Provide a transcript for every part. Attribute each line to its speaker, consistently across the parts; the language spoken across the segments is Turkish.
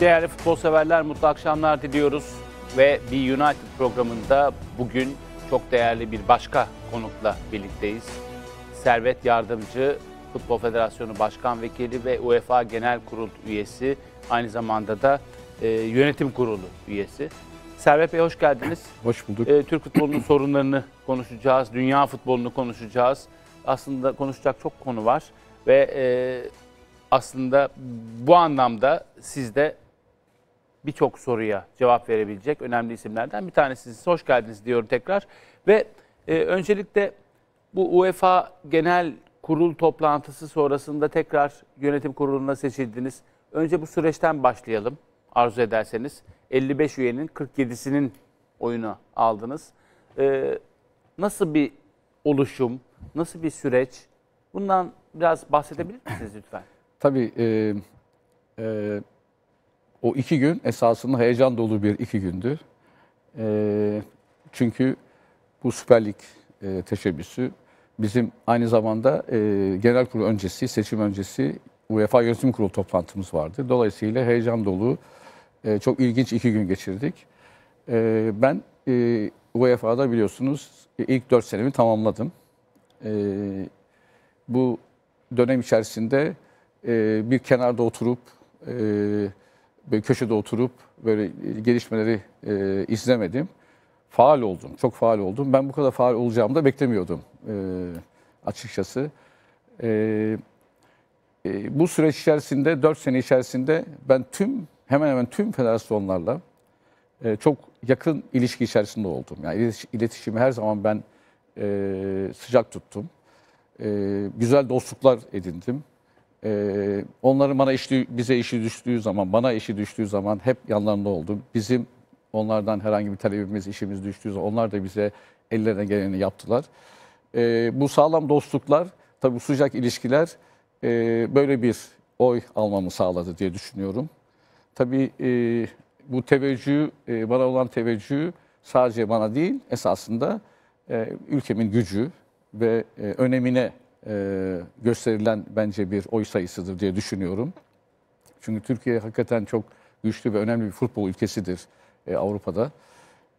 Speaker 1: Değerli futbol severler mutlu akşamlar diliyoruz ve bir United programında bugün çok değerli bir başka konukla birlikteyiz. Servet Yardımcı, Futbol Federasyonu Başkan Vekili ve UEFA Genel Kurul üyesi, aynı zamanda da e, yönetim kurulu üyesi. Servet Bey hoş geldiniz.
Speaker 2: Hoş bulduk.
Speaker 1: E, Türk futbolunun sorunlarını konuşacağız, dünya futbolunu konuşacağız. Aslında konuşacak çok konu var ve e, aslında bu anlamda siz de birçok soruya cevap verebilecek önemli isimlerden bir tanesiniz. Hoş geldiniz diyorum tekrar. Ve e, öncelikle bu UEFA Genel Kurul toplantısı sonrasında tekrar yönetim kuruluna seçildiniz. Önce bu süreçten başlayalım arzu ederseniz. 55 üyenin 47'sinin oyunu aldınız. E, nasıl bir oluşum, nasıl bir süreç? Bundan biraz bahsedebilir misiniz lütfen?
Speaker 2: Tabii e, e, o iki gün esasında heyecan dolu bir iki gündü. E, çünkü bu Süper Lig e, teşebbüsü bizim aynı zamanda e, genel kurul öncesi, seçim öncesi UEFA Yönetim Kurulu toplantımız vardı. Dolayısıyla heyecan dolu, e, çok ilginç iki gün geçirdik. E, ben e, UEFA'da biliyorsunuz ilk dört senemi tamamladım. E, bu dönem içerisinde e, bir kenarda oturup, e, böyle köşede oturup böyle gelişmeleri e, izlemedim. Faal oldum, çok faal oldum. Ben bu kadar faal olacağımı da beklemiyordum e, açıkçası. E, e, bu süreç içerisinde, 4 sene içerisinde ben tüm, hemen hemen tüm federasyonlarla e, çok yakın ilişki içerisinde oldum. Yani iletiş- iletişimi her zaman ben e, sıcak tuttum. E, güzel dostluklar edindim. E, onların bana işi, bize işi düştüğü zaman, bana işi düştüğü zaman hep yanlarında oldum. Bizim onlardan herhangi bir talebimiz, işimiz düştüğü zaman onlar da bize ellerine geleni yaptılar. E, bu sağlam dostluklar, tabii sıcak ilişkiler e, böyle bir oy almamı sağladı diye düşünüyorum. Tabii e, bu teveccüh, e, bana olan teveccüh sadece bana değil, esasında e, ülkemin gücü ve e, önemine e, gösterilen bence bir oy sayısıdır diye düşünüyorum. Çünkü Türkiye hakikaten çok güçlü ve önemli bir futbol ülkesidir e, Avrupa'da.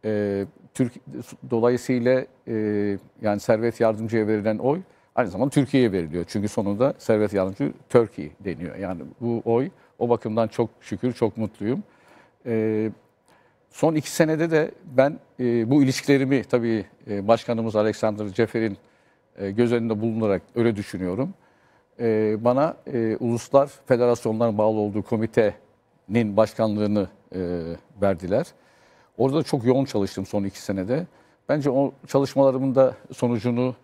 Speaker 2: E, Türk dolayısıyla e, yani Servet Yardımcı'ya verilen oy aynı zamanda Türkiye'ye veriliyor. Çünkü sonunda Servet Yardımcı Turkey deniyor. Yani bu oy o bakımdan çok şükür çok mutluyum. E, son iki senede de ben e, bu ilişkilerimi tabii e, Başkanımız Alexander Cefer'in göz önünde bulunarak öyle düşünüyorum. E, bana e, uluslar federasyonların bağlı olduğu komitenin başkanlığını e, verdiler. Orada da çok yoğun çalıştım son iki senede. Bence o çalışmalarımın da sonucunu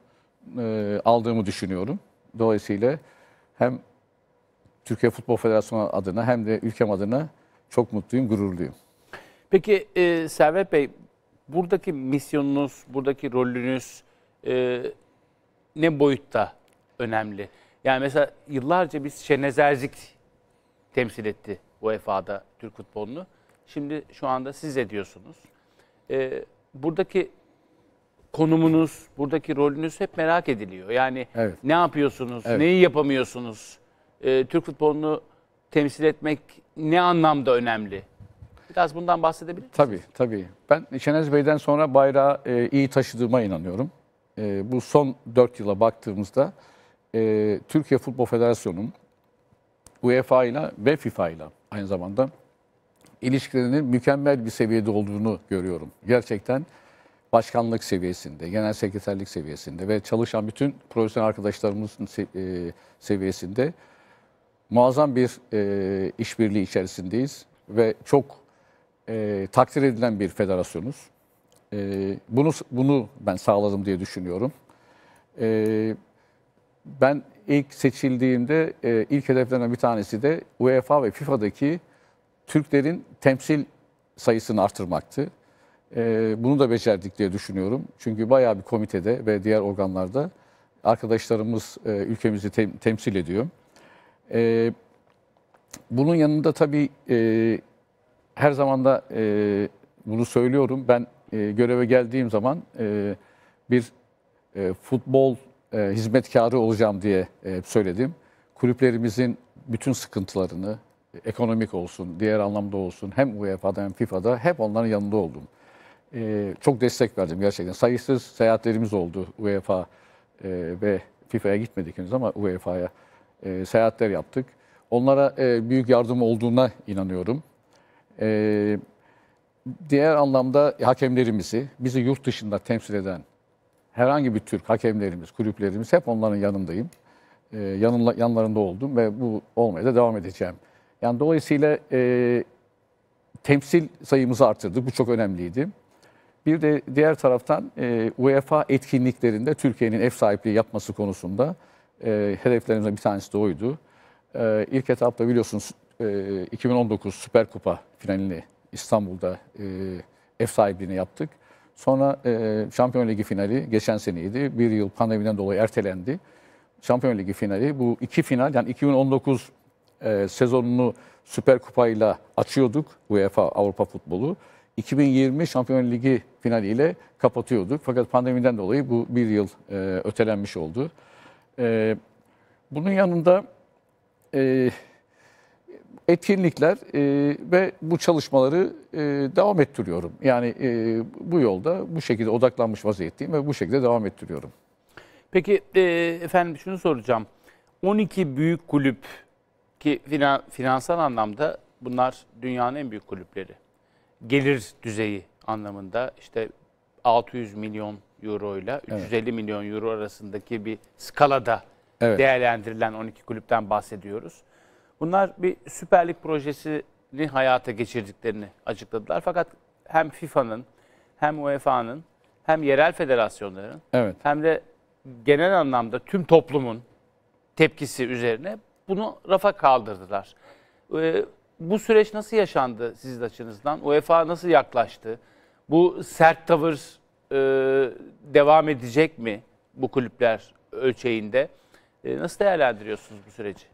Speaker 2: e, aldığımı düşünüyorum. Dolayısıyla hem Türkiye Futbol Federasyonu adına hem de ülkem adına çok mutluyum, gururluyum.
Speaker 1: Peki e, Servet Bey, buradaki misyonunuz, buradaki rolünüz e, ne boyutta önemli? Yani mesela yıllarca biz Şenezerzik temsil etti UEFA'da Türk futbolunu. Şimdi şu anda siz ediyorsunuz. E, buradaki konumunuz, buradaki rolünüz hep merak ediliyor. Yani
Speaker 2: Evet.
Speaker 1: ne yapıyorsunuz,
Speaker 2: Evet.
Speaker 1: neyi yapamıyorsunuz? E, Türk futbolunu temsil etmek ne anlamda önemli? Biraz bundan bahsedebilir misiniz?
Speaker 2: Tabii, tabii. Ben Şenez Bey'den sonra bayrağı e, iyi taşıdığıma inanıyorum. E, bu son 4 yıla baktığımızda e, Türkiye Futbol Federasyonu'nun UEFA ile ve FIFA ile aynı zamanda ilişkilerinin mükemmel bir seviyede olduğunu görüyorum. Gerçekten başkanlık seviyesinde, genel sekreterlik seviyesinde ve çalışan bütün profesyonel arkadaşlarımızın e, seviyesinde muazzam bir e, işbirliği içerisindeyiz ve çok e, takdir edilen bir federasyonuz. E, bunu bunu ben sağladım diye düşünüyorum. E, ben ilk seçildiğimde e, ilk hedeflerden bir tanesi de UEFA ve FIFA'daki Türklerin temsil sayısını artırmaktı. E, bunu da becerdik diye düşünüyorum. Çünkü bayağı bir komitede ve diğer organlarda arkadaşlarımız e, ülkemizi tem- temsil ediyor. E, bunun yanında tabii e, her zaman da e, bunu söylüyorum. Ben e, göreve geldiğim zaman e, bir e, futbol e, hizmetkarı olacağım diye e, söyledim. Kulüplerimizin bütün sıkıntılarını, ekonomik olsun, diğer anlamda olsun hem UEFA'da hem FIFA'da hep onların yanında oldum. E, çok destek verdim gerçekten. Sayısız seyahatlerimiz oldu UEFA e, ve FIFA'ya gitmedik henüz ama UEFA'ya e, seyahatler yaptık. Onlara e, büyük yardım olduğuna inanıyorum. E, diğer anlamda hakemlerimizi, bizi yurt dışında temsil eden herhangi bir Türk hakemlerimiz, kulüplerimiz hep onların yanındayım. Ee, yanlarında oldum ve bu olmaya da devam edeceğim. Yani dolayısıyla e, temsil sayımızı arttırdık. Bu çok önemliydi. Bir de diğer taraftan e, UEFA etkinliklerinde Türkiye'nin ev sahipliği yapması konusunda e, hedeflerimizden bir tanesi de oydu. E, ilk etapta biliyorsunuz e, 2019 Süper Kupa finalini İstanbul'da e, ev sahipliğini yaptık. Sonra e, Şampiyon Ligi finali geçen seneydi. Bir yıl pandemiden dolayı ertelendi. Şampiyon Ligi finali bu iki final yani 2019 e, sezonunu Süper Kupa ile açıyorduk UEFA Avrupa futbolu. 2020 Şampiyon Ligi finaliyle kapatıyorduk. Fakat pandemiden dolayı bu bir yıl e, ötelenmiş oldu. E, bunun yanında e, etkinlikler e, ve bu çalışmaları e, devam ettiriyorum. Yani e, bu yolda bu şekilde odaklanmış vaziyetteyim ve bu şekilde devam ettiriyorum.
Speaker 1: Peki e, efendim şunu soracağım. 12 büyük kulüp ki finan, finansal anlamda bunlar dünyanın en büyük kulüpleri. Gelir düzeyi anlamında işte 600 milyon euro ile 350 milyon euro arasındaki bir skalada
Speaker 2: Evet.
Speaker 1: değerlendirilen 12 kulüpten bahsediyoruz. Bunlar bir Süper Lig projesini hayata geçirdiklerini açıkladılar. Fakat hem FIFA'nın hem UEFA'nın hem yerel federasyonların
Speaker 2: Evet.
Speaker 1: hem de genel anlamda tüm toplumun tepkisi üzerine bunu rafa kaldırdılar. Ee, bu süreç nasıl yaşandı sizin açınızdan? UEFA nasıl yaklaştı? Bu sert tavır e, devam edecek mi bu kulüpler ölçeğinde? E, nasıl değerlendiriyorsunuz bu süreci?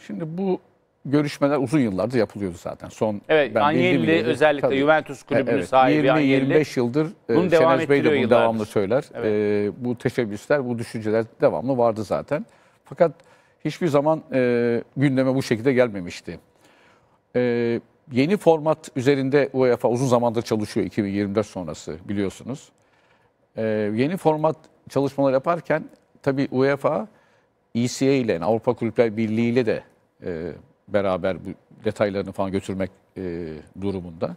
Speaker 2: Şimdi bu görüşmeler uzun yıllardır yapılıyordu zaten. Son
Speaker 1: Evet,
Speaker 2: bileli-
Speaker 1: özellikle. Juventus kulübünün
Speaker 2: Evet,
Speaker 1: sahibi Agnelli.
Speaker 2: 20-25 yıldır e,
Speaker 1: Bunu devam
Speaker 2: Bey
Speaker 1: ettiriyor
Speaker 2: de bunu
Speaker 1: yıllardır.
Speaker 2: devamlı söyler.
Speaker 1: Evet.
Speaker 2: E, bu teşebbüsler, bu düşünceler devamlı vardı zaten. Fakat hiçbir zaman e, gündeme bu şekilde gelmemişti. E, yeni format üzerinde UEFA uzun zamandır çalışıyor 2024 sonrası biliyorsunuz. E, yeni format çalışmalar yaparken tabii UEFA ECA ile yani Avrupa Kulüpler Birliği ile de e, beraber bu detaylarını falan götürmek e, durumunda.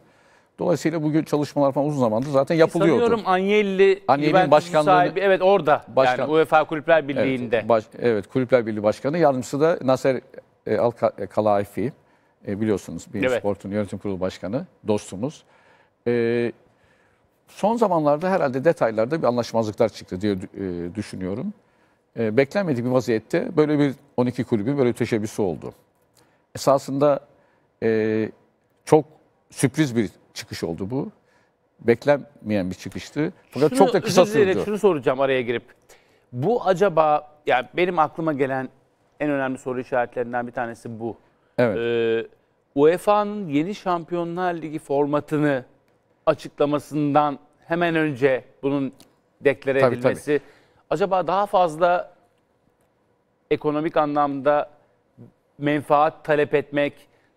Speaker 2: Dolayısıyla bugün çalışmalar falan uzun zamandır zaten yapılıyordu.
Speaker 1: Sanıyorum Agnelli,
Speaker 2: Agnelli'nin başkanlığını-
Speaker 1: sahibi, evet orada.
Speaker 2: Başkan-
Speaker 1: Yani UEFA Kulüpler Birliği'nde.
Speaker 2: Evet, baş- evet, Kulüpler Birliği Başkanı. Yardımcısı da Nasser e, Al-Kalaifi. E, biliyorsunuz bir
Speaker 1: Evet.
Speaker 2: Sport'un yönetim kurulu başkanı, dostumuz. E, son zamanlarda herhalde detaylarda bir anlaşmazlıklar çıktı diye e, düşünüyorum. E, beklenmedik bir vaziyette böyle bir 12 kulübün böyle bir teşebbüsü oldu. Esasında e, çok sürpriz bir çıkış oldu bu. Beklenmeyen bir çıkıştı. Fakat
Speaker 1: Şunu-
Speaker 2: çok da kısa sürdü.
Speaker 1: Şunu soracağım araya girip. Bu acaba, yani benim aklıma gelen en önemli soru işaretlerinden bir tanesi bu.
Speaker 2: Evet.
Speaker 1: Ee, UEFA'nın yeni Şampiyonlar Ligi formatını açıklamasından hemen önce bunun deklare
Speaker 2: Tabii,
Speaker 1: edilmesi acaba daha fazla ekonomik anlamda menfaat talep etmek,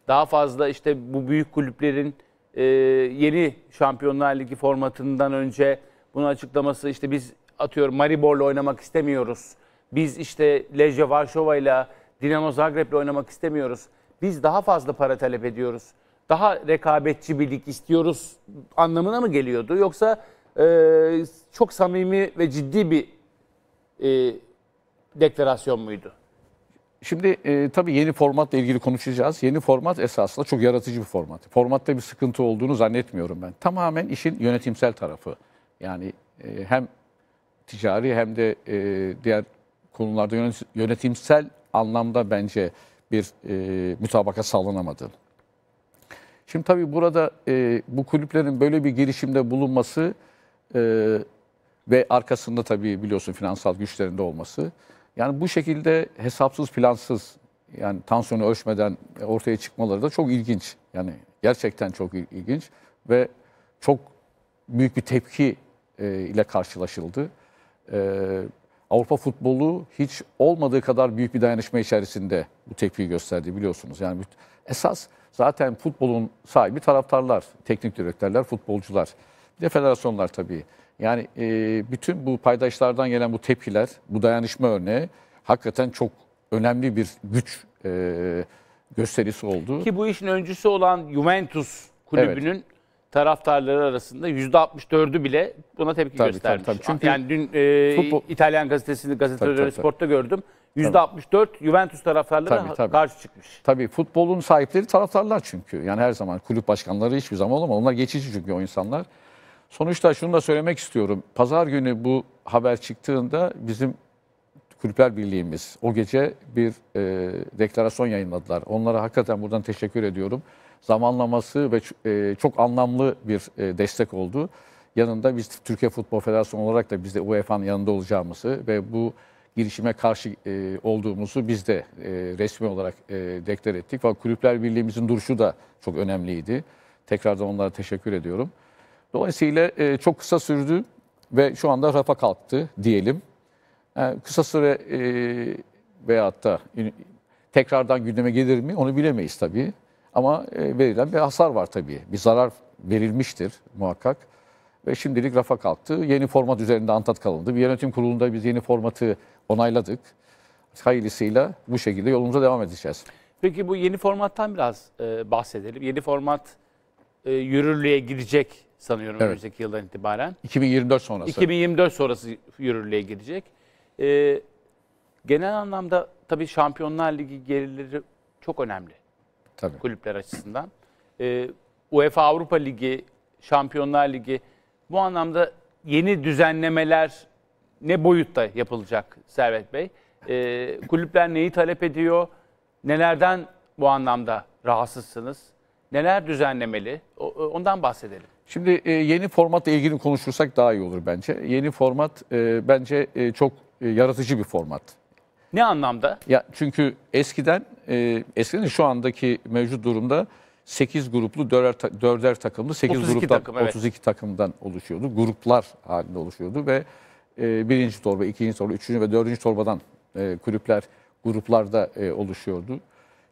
Speaker 1: daha fazla işte bu büyük kulüplerin e, yeni Şampiyonlar Ligi formatından önce bunu açıklaması işte biz atıyorum Maribor'la oynamak istemiyoruz. Biz işte Lejje Varşova ile Dinamo Zagreb'le oynamak istemiyoruz. Biz daha fazla para talep ediyoruz. Daha rekabetçi bir lig istiyoruz anlamına mı geliyordu? Yoksa e, çok samimi ve ciddi bir e, deklarasyon muydu?
Speaker 2: Şimdi e, tabii yeni formatla ilgili konuşacağız. Yeni format esasında çok yaratıcı bir format. Formatta bir sıkıntı olduğunu zannetmiyorum ben. Tamamen işin yönetimsel tarafı. Yani e, hem ticari hem de e, diğer konularda yönet- yönetimsel anlamda bence bir e, mütabaka sağlanamadı. Şimdi tabii burada e, bu kulüplerin böyle bir girişimde bulunması e, ve arkasında tabii biliyorsun finansal güçlerinde olması. Yani bu şekilde hesapsız plansız yani tansiyonu ölçmeden ortaya çıkmaları da çok ilginç. Yani gerçekten çok il- ilginç ve çok büyük bir tepki e, ile karşılaşıldı. E, Avrupa futbolu hiç olmadığı kadar büyük bir dayanışma içerisinde bu tepkiyi gösterdi biliyorsunuz. Yani Esas zaten futbolun sahibi taraftarlar, teknik direktörler, futbolcular. Bir de federasyonlar tabii. Yani e, bütün bu paydaşlardan gelen bu tepkiler, bu dayanışma örneği hakikaten çok önemli bir güç e, gösterisi oldu.
Speaker 1: Ki bu işin öncüsü olan Juventus kulübünün taraftarları arasında %64'ü bile buna tepki
Speaker 2: Tabii,
Speaker 1: göstermiş.
Speaker 2: tabii, tabii. Çünkü
Speaker 1: yani dün e,
Speaker 2: futbol-
Speaker 1: İtalyan gazetesinde
Speaker 2: Tabii, tabii,
Speaker 1: Sport'ta gördüm. %64 Juventus taraftarları
Speaker 2: Tabii, tabii.
Speaker 1: karşı çıkmış.
Speaker 2: Tabii futbolun sahipleri taraftarlar çünkü. Yani her zaman kulüp başkanları hiçbir zaman olamaz. Onlar geçici çünkü o insanlar. Sonuçta şunu da söylemek istiyorum. Pazar günü bu haber çıktığında bizim Kulüpler Birliğimiz o gece bir e, deklarasyon yayınladılar. Onlara hakikaten buradan teşekkür ediyorum. Zamanlaması ve e, çok anlamlı bir e, destek oldu. Yanında biz Türkiye Futbol Federasyonu olarak da biz de UEFA'nın yanında olacağımızı ve bu girişime karşı e, olduğumuzu biz de e, resmi olarak e, deklar ettik. Ve Kulüpler Birliğimizin duruşu da çok önemliydi. Tekrardan onlara teşekkür ediyorum. Dolayısıyla e, çok kısa sürdü ve şu anda rafa kalktı diyelim. E, kısa süre e, veyahut da tekrardan gündeme gelir mi onu bilemeyiz tabii. Ama e, verilen bir hasar var tabii. Bir zarar verilmiştir muhakkak. Ve şimdilik rafa kalktı. Yeni format üzerinde antat kalındı. Bir yönetim kurulunda biz yeni formatı onayladık. Hayırlısıyla bu şekilde yolumuza devam edeceğiz.
Speaker 1: Peki bu yeni formattan biraz e, bahsedelim. Yeni format e, yürürlüğe girecek sanıyorum
Speaker 2: Evet.
Speaker 1: önümüzdeki yıldan itibaren.
Speaker 2: 2024 sonrası.
Speaker 1: 2024 sonrası yürürlüğe girecek. E, genel anlamda tabii Şampiyonlar Ligi gelirleri çok önemli
Speaker 2: Tabii.
Speaker 1: kulüpler açısından. E, UEFA Avrupa Ligi, Şampiyonlar Ligi bu anlamda yeni düzenlemeler ne boyutta yapılacak Servet Bey? E, kulüpler neyi talep ediyor? Nelerden bu anlamda rahatsızsınız? Neler düzenlemeli? Ondan bahsedelim.
Speaker 2: Şimdi e, yeni formatla ilgili konuşursak daha iyi olur bence. Yeni format e, bence e, çok yaratıcı bir format.
Speaker 1: Ne anlamda?
Speaker 2: Ya çünkü eskiden eskiden şu andaki mevcut durumda 8 gruplu 4'er, ta- 4'er takımlı 8
Speaker 1: 32
Speaker 2: gruptan
Speaker 1: takım, evet.
Speaker 2: 32 takımdan oluşuyordu. Gruplar halinde oluşuyordu ve birinci torba, ikinci torba, üçüncü ve dördüncü torbadan kulüpler gruplarda oluşuyordu.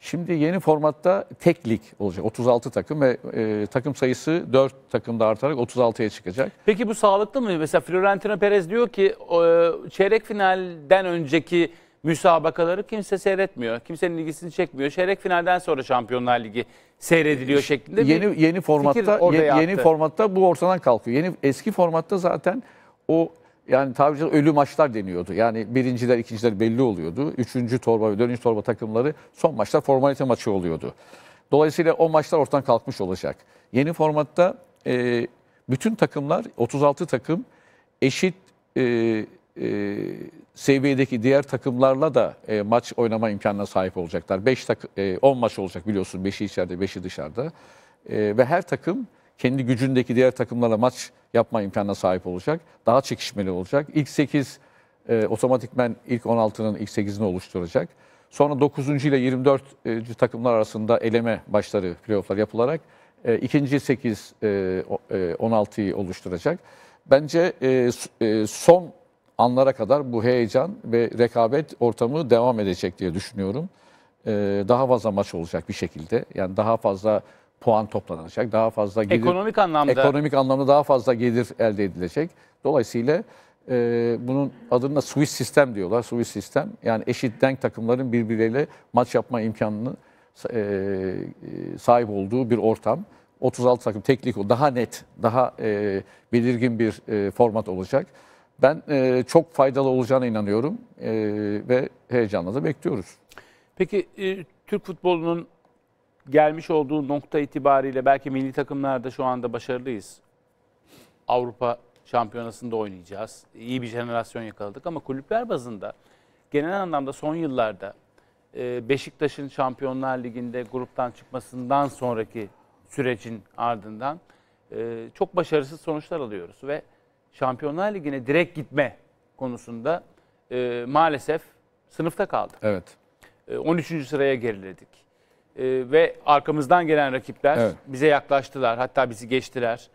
Speaker 2: Şimdi yeni formatta tek lig olacak. 36 takım ve e, takım sayısı 4 takımda artarak 36'ya çıkacak.
Speaker 1: Peki bu sağlıklı mı? Mesela Florentino Perez diyor ki e, çeyrek finalden önceki müsabakaları kimse seyretmiyor. Kimsenin ilgisini çekmiyor. Çeyrek finalden sonra Şampiyonlar Ligi seyrediliyor şeklinde bir
Speaker 2: yeni yeni formatta ye- yeni
Speaker 1: yattı.
Speaker 2: formatta bu ortadan kalkıyor. Yeni eski formatta zaten o yani tabiri caizse ölü maçlar deniyordu. Yani birinciler, ikinciler belli oluyordu. Üçüncü torba ve dördüncü torba takımları son maçlar formalite maçı oluyordu. Dolayısıyla o maçlar ortadan kalkmış olacak. Yeni formatta e, bütün takımlar 36 takım eşit e, e, seviyedeki diğer takımlarla da e, maç oynama imkanına sahip olacaklar. 5 tak 10 maç olacak biliyorsun. 5'i içeride, 5'i dışarıda. E, ve her takım kendi gücündeki diğer takımlarla maç yapma imkanına sahip olacak. Daha çekişmeli olacak. İlk 8 e, otomatikmen ilk 16'nın ilk 8'ini oluşturacak. Sonra 9. ile 24. takımlar arasında eleme başları, playofflar yapılarak e, ikinci 8 e, e, 16'yı oluşturacak. Bence e, e, son anlara kadar bu heyecan ve rekabet ortamı devam edecek diye düşünüyorum. E, daha fazla maç olacak bir şekilde. Yani daha fazla puan toplanacak. Daha fazla gelir,
Speaker 1: ekonomik anlamda
Speaker 2: ekonomik anlamda daha fazla gelir elde edilecek. Dolayısıyla e, bunun adına Swiss sistem diyorlar. Swiss sistem yani eşit denk takımların birbirleriyle maç yapma imkanını e, sahip olduğu bir ortam. 36 takım teknik daha net, daha e, belirgin bir e, format olacak. Ben e, çok faydalı olacağına inanıyorum e, ve heyecanla da bekliyoruz.
Speaker 1: Peki e, Türk futbolunun gelmiş olduğu nokta itibariyle belki milli takımlarda şu anda başarılıyız. Avrupa Şampiyonası'nda oynayacağız. İyi bir jenerasyon yakaladık ama kulüpler bazında genel anlamda son yıllarda e, Beşiktaş'ın Şampiyonlar Ligi'nde gruptan çıkmasından sonraki sürecin ardından e, çok başarısız sonuçlar alıyoruz ve Şampiyonlar Ligi'ne direkt gitme konusunda e, maalesef sınıfta kaldık.
Speaker 2: Evet.
Speaker 1: E, 13. sıraya geriledik. E, ve arkamızdan gelen rakipler
Speaker 2: Evet.
Speaker 1: bize yaklaştılar. Hatta bizi geçtiler.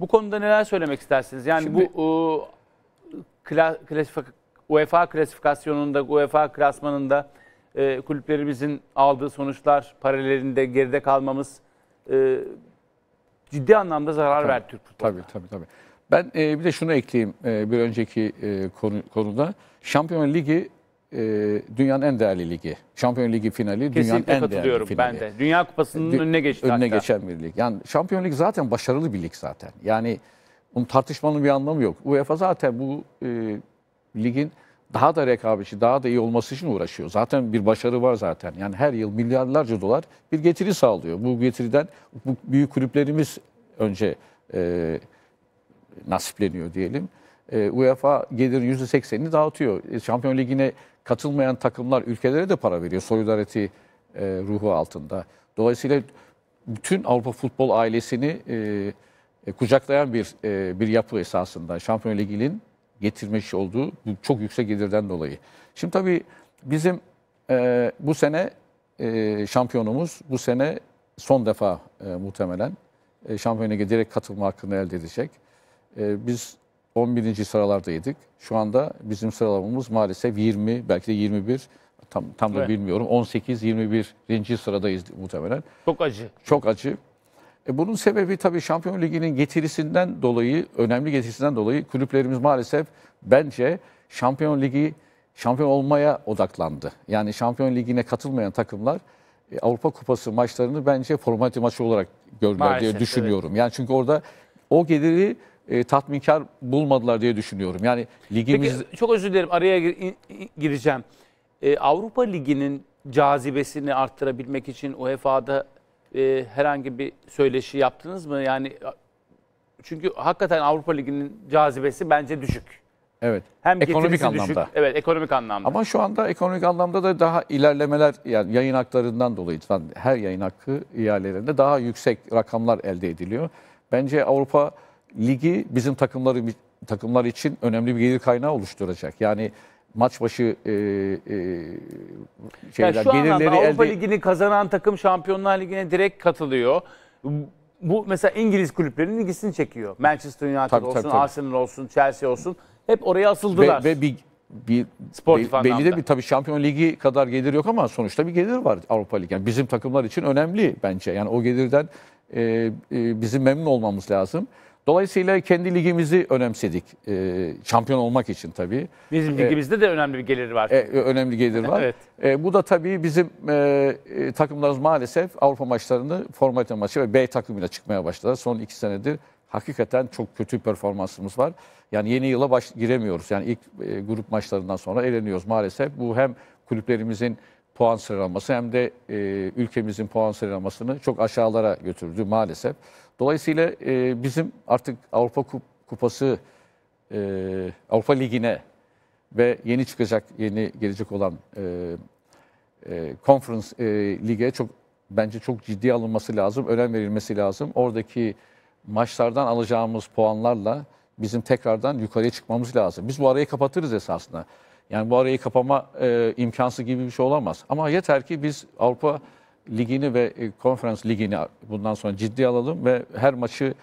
Speaker 1: Bu konuda neler söylemek istersiniz? Yani
Speaker 2: Şimdi-
Speaker 1: bu e, kla, klasifik- UEFA klasifikasyonunda, UEFA klasmanında e, kulüplerimizin aldığı sonuçlar paralelinde geride kalmamız e, ciddi anlamda zarar
Speaker 2: Tabii,
Speaker 1: verdi Türk futboluna.
Speaker 2: Tabii tabii tabii. Ben e, bir de şunu ekleyeyim e, bir önceki e, konu, konuda. Şampiyon Ligi e, dünyanın en değerli ligi. Şampiyon Ligi finali dünyanın
Speaker 1: Kesinlikle
Speaker 2: en değerli
Speaker 1: katılıyorum
Speaker 2: finali.
Speaker 1: ben de. Dünya Kupası'nın
Speaker 2: Dü-
Speaker 1: önüne geçti
Speaker 2: Önüne
Speaker 1: hatta.
Speaker 2: geçen bir lig. Yani Şampiyon Ligi zaten başarılı bir lig zaten. Yani bunun tartışmanın bir anlamı yok. UEFA zaten bu e, ligin daha da rekabetçi, daha da iyi olması için uğraşıyor. Zaten bir başarı var zaten. Yani her yıl milyarlarca dolar bir getiri sağlıyor. Bu getiriden bu büyük kulüplerimiz önce e, nasipleniyor diyelim. E, UEFA gelirin %80'ini dağıtıyor. E, Şampiyon Ligi'ne katılmayan takımlar ülkelere de para veriyor. Solidarity e, ruhu altında. Dolayısıyla bütün Avrupa futbol ailesini e, e, kucaklayan bir e, bir yapı esasında Şampiyon Ligi'nin getirmiş olduğu bu çok yüksek gelirden dolayı. Şimdi tabii bizim e, bu sene e, şampiyonumuz bu sene son defa e, muhtemelen e, Şampiyon Ligi'ne direkt katılma hakkını elde edecek. E, biz 11. sıralardaydık. Şu anda bizim sıralamamız maalesef 20 belki de 21 tam tam da
Speaker 1: Evet.
Speaker 2: bilmiyorum. 18 21. sıradayız muhtemelen.
Speaker 1: Çok acı.
Speaker 2: Çok acı. E bunun sebebi tabii Şampiyon Ligi'nin getirisinden dolayı, önemli getirisinden dolayı kulüplerimiz maalesef bence Şampiyon Ligi şampiyon olmaya odaklandı. Yani Şampiyon Ligi'ne katılmayan takımlar e, Avrupa Kupası maçlarını bence formalite maçı olarak gördüler
Speaker 1: Maalesef,
Speaker 2: diye
Speaker 1: evet.
Speaker 2: düşünüyorum. Yani çünkü orada o geliri e, tatminkar bulmadılar diye düşünüyorum. Yani ligimiz
Speaker 1: Peki çok özür dilerim araya gir- gireceğim. Ee, Avrupa Ligi'nin cazibesini arttırabilmek için UEFA'da e, herhangi bir söyleşi yaptınız mı? Yani çünkü hakikaten Avrupa Ligi'nin cazibesi bence düşük.
Speaker 2: evet
Speaker 1: Hem
Speaker 2: ekonomik
Speaker 1: getirisi düşük.
Speaker 2: anlamda.
Speaker 1: Evet, ekonomik anlamda.
Speaker 2: Ama şu anda ekonomik anlamda da daha ilerlemeler yani yayın haklarından dolayı her yayın hakkı ihalelerinde daha yüksek rakamlar elde ediliyor. Bence Avrupa Ligi bizim takımları takımlar için önemli bir gelir kaynağı oluşturacak. Yani maç başı e, e, şeyler
Speaker 1: yani şu
Speaker 2: gelirleri
Speaker 1: Avrupa
Speaker 2: elde
Speaker 1: Ligi'ni kazanan takım Şampiyonlar Ligi'ne direkt katılıyor. Bu mesela İngiliz kulüplerinin ilgisini çekiyor. Manchester United
Speaker 2: Tabii,
Speaker 1: olsun,
Speaker 2: tabii, tabii.
Speaker 1: Arsenal olsun, Chelsea olsun. Hep oraya asıldılar.
Speaker 2: ve, ve bir bir
Speaker 1: Sportif
Speaker 2: be- belli de bir tabii Şampiyon Ligi kadar gelir yok ama sonuçta bir gelir var Avrupa Ligi. Yani bizim takımlar için önemli bence. Yani o gelirden e, e, bizim memnun olmamız lazım. Dolayısıyla kendi ligimizi önemsedik. E, şampiyon olmak için tabii.
Speaker 1: Bizim ligimizde de önemli bir geliri var.
Speaker 2: E, önemli gelir var.
Speaker 1: Evet.
Speaker 2: E, bu da tabii bizim e, e, takımlarımız maalesef Avrupa maçlarını formalite maçı ve B takımıyla çıkmaya başladı. Son iki senedir hakikaten çok kötü performansımız var. Yani yeni yıla baş giremiyoruz. Yani ilk e, grup maçlarından sonra eleniyoruz maalesef. Bu hem kulüplerimizin puan sıralaması hem de e, ülkemizin puan sıralamasını çok aşağılara götürdü maalesef. Dolayısıyla e, bizim artık Avrupa Kup- Kupası e, Avrupa Ligi'ne ve yeni çıkacak, yeni gelecek olan e, e, Conference e, Lig'e çok bence çok ciddi alınması lazım, önem verilmesi lazım. Oradaki maçlardan alacağımız puanlarla bizim tekrardan yukarıya çıkmamız lazım. Biz bu arayı kapatırız esasında. Yani bu arayı kapama e, imkansız gibi bir şey olamaz. Ama yeter ki biz Avrupa Ligi'ni ve e, Konferans Ligi'ni bundan sonra ciddi alalım ve her maçı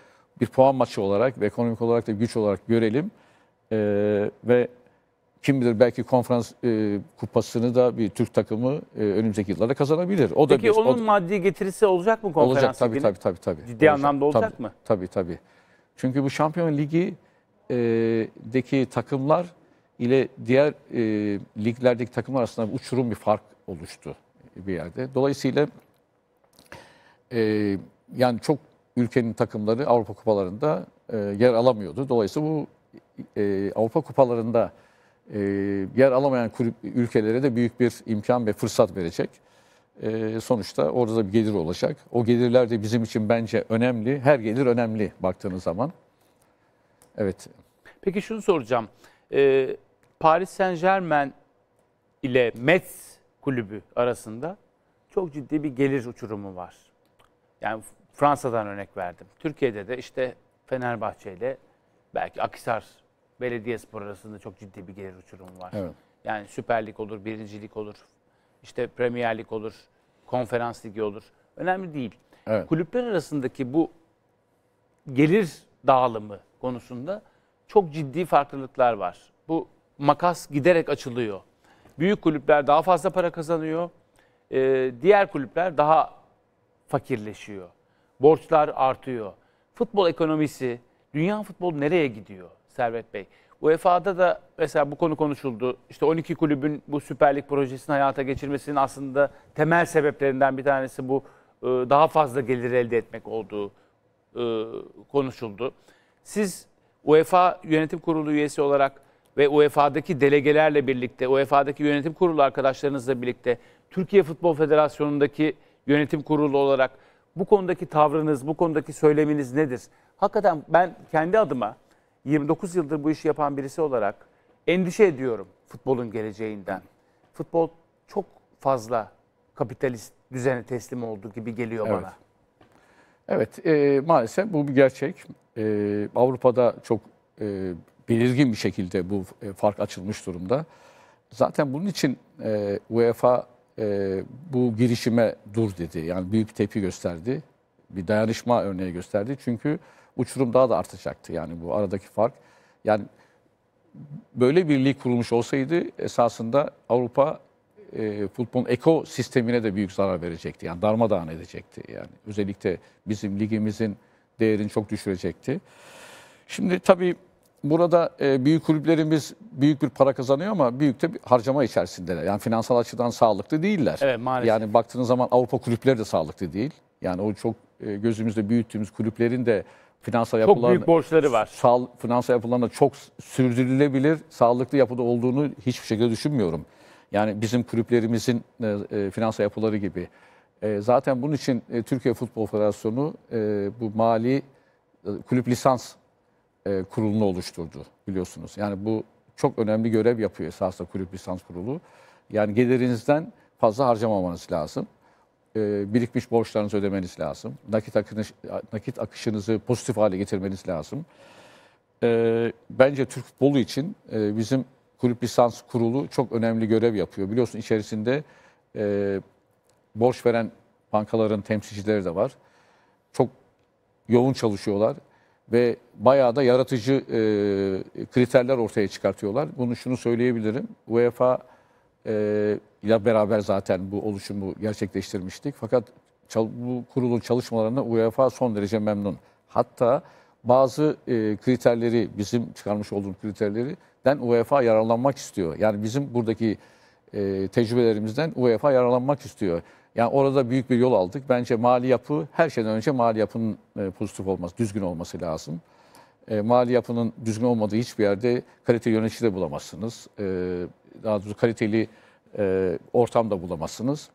Speaker 2: bir puan maçı olarak ve ekonomik olarak da güç olarak görelim. E, ve kim bilir belki konferans e, kupasını da bir Türk takımı e, önümüzdeki yıllarda kazanabilir. O da
Speaker 1: Peki
Speaker 2: bir, o
Speaker 1: onun
Speaker 2: da-
Speaker 1: maddi getirisi olacak mı konferans
Speaker 2: olacak tabii tabii tabii tabii.
Speaker 1: Ciddi anlamda olacak
Speaker 2: tabii,
Speaker 1: mı?
Speaker 2: Tabii tabii. Çünkü bu Şampiyon Ligi e, deki takımlar ile diğer e, liglerdeki takımlar arasında bir uçurum bir fark oluştu bir yerde. Dolayısıyla e, yani çok ülkenin takımları Avrupa kupalarında e, yer alamıyordu. Dolayısıyla bu e, Avrupa kupalarında e, yer alamayan kulüp, ülkelere de büyük bir imkan ve fırsat verecek. E, sonuçta orada da bir gelir olacak. O gelirler de bizim için bence önemli. Her gelir önemli baktığınız zaman. Evet.
Speaker 1: Peki şunu soracağım. Ee, Paris Saint Germain ile Metz kulübü arasında çok ciddi bir gelir uçurumu var. Yani Fransa'dan örnek verdim. Türkiye'de de işte Fenerbahçe ile belki Akhisar Belediyespor arasında çok ciddi bir gelir uçurumu var.
Speaker 2: Evet.
Speaker 1: Yani Süper Lig olur, Birincilik olur, işte Premier Lig olur, Konferans Ligi olur. Önemli değil.
Speaker 2: Evet.
Speaker 1: Kulüpler arasındaki bu gelir dağılımı konusunda çok ciddi farklılıklar var. Bu makas giderek açılıyor. Büyük kulüpler daha fazla para kazanıyor. Ee, diğer kulüpler daha fakirleşiyor. Borçlar artıyor. Futbol ekonomisi, dünya futbolu nereye gidiyor Servet Bey? UEFA'da da mesela bu konu konuşuldu. İşte 12 kulübün bu Süper Lig projesini hayata geçirmesinin aslında temel sebeplerinden bir tanesi bu e, daha fazla gelir elde etmek olduğu e, konuşuldu. Siz UEFA Yönetim Kurulu üyesi olarak ve UEFA'daki delegelerle birlikte, UEFA'daki yönetim kurulu arkadaşlarınızla birlikte Türkiye Futbol Federasyonu'ndaki yönetim kurulu olarak bu konudaki tavrınız, bu konudaki söyleminiz nedir? Hakikaten ben kendi adıma 29 yıldır bu işi yapan birisi olarak endişe ediyorum futbolun geleceğinden. Futbol çok fazla kapitalist düzene teslim olduğu gibi geliyor
Speaker 2: Evet.
Speaker 1: bana.
Speaker 2: Evet, e, maalesef bu bir gerçek. E, Avrupa'da çok e, belirgin bir şekilde bu e, fark açılmış durumda. Zaten bunun için e, UEFA e, bu girişime dur dedi. Yani büyük tepki gösterdi. Bir dayanışma örneği gösterdi. Çünkü uçurum daha da artacaktı. Yani bu aradaki fark. Yani böyle bir lig kurulmuş olsaydı esasında Avrupa e, futbolun ekosistemine de büyük zarar verecekti. Yani darmadağın edecekti. Yani özellikle bizim ligimizin değerini çok düşürecekti. Şimdi tabii burada e, büyük kulüplerimiz büyük bir para kazanıyor ama büyük de bir harcama içerisindeler. Yani finansal açıdan sağlıklı değiller.
Speaker 1: Evet, maalesef.
Speaker 2: Yani baktığınız zaman Avrupa kulüpleri de sağlıklı değil. Yani o çok e, gözümüzde büyüttüğümüz kulüplerin de finansal
Speaker 1: Çok
Speaker 2: yapılarını
Speaker 1: büyük borçları var.
Speaker 2: sağ, finansal yapılarına çok sürdürülebilir, sağlıklı yapıda olduğunu hiçbir şekilde düşünmüyorum. Yani bizim kulüplerimizin e, e, finansal yapıları gibi. E, zaten bunun için e, Türkiye Futbol Federasyonu e, bu mali e, kulüp lisans e, kurulunu oluşturdu biliyorsunuz. Yani bu çok önemli görev yapıyor esasında kulüp lisans kurulu. Yani gelirinizden fazla harcamamanız lazım. E, birikmiş borçlarınızı ödemeniz lazım. Nakit, akış, nakit akışınızı pozitif hale getirmeniz lazım. E, bence Türk futbolu için e, bizim kulüp lisans kurulu çok önemli görev yapıyor. Biliyorsun içerisinde e, borç veren bankaların temsilcileri de var. Çok yoğun çalışıyorlar ve bayağı da yaratıcı e, kriterler ortaya çıkartıyorlar. Bunu şunu söyleyebilirim. UEFA e, ile beraber zaten bu oluşumu gerçekleştirmiştik. Fakat çal- bu kurulun çalışmalarına UEFA son derece memnun. Hatta bazı e, kriterleri, bizim çıkarmış olduğumuz kriterlerden UEFA yararlanmak istiyor. Yani bizim buradaki e, tecrübelerimizden UEFA yararlanmak istiyor. Yani orada büyük bir yol aldık. Bence mali yapı, her şeyden önce mali yapının e, pozitif olması, düzgün olması lazım. E, mali yapının düzgün olmadığı hiçbir yerde kaliteli yönetici de bulamazsınız. E, daha doğrusu kaliteli e, ortam da bulamazsınız.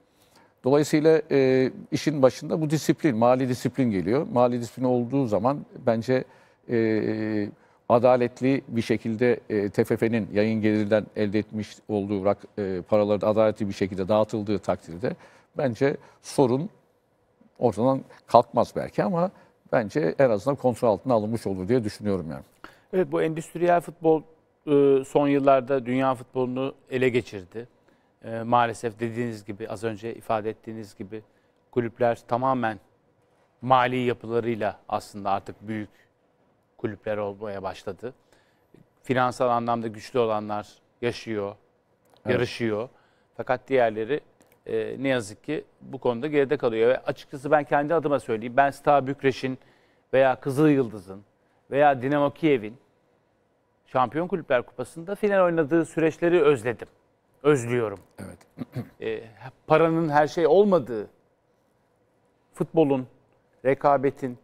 Speaker 2: Dolayısıyla e, işin başında bu disiplin, mali disiplin geliyor. Mali disiplin olduğu zaman bence e, adaletli bir şekilde e, TFF'nin yayın gelirinden elde etmiş olduğu rak, e, paraları da adaletli bir şekilde dağıtıldığı takdirde bence sorun ortadan kalkmaz belki ama bence en azından kontrol altına alınmış olur diye düşünüyorum yani.
Speaker 1: Evet bu endüstriyel futbol e, son yıllarda dünya futbolunu ele geçirdi. E, Maalesef dediğiniz gibi az önce ifade ettiğiniz gibi kulüpler tamamen mali yapılarıyla aslında artık büyük kulüpler olmaya başladı. Finansal anlamda güçlü olanlar yaşıyor, yarışıyor. Fakat diğerleri e, ne yazık ki bu konuda geride kalıyor. Ve açıkçası ben kendi adıma söyleyeyim. Ben Steaua Bükreş'in veya Kızıl Yıldız'ın veya Dinamo Kiev'in Şampiyon Kulüpler Kupası'nda final oynadığı süreçleri özledim. Özlüyorum.
Speaker 2: Evet.
Speaker 1: E, paranın her şey olmadığı, futbolun, rekabetin,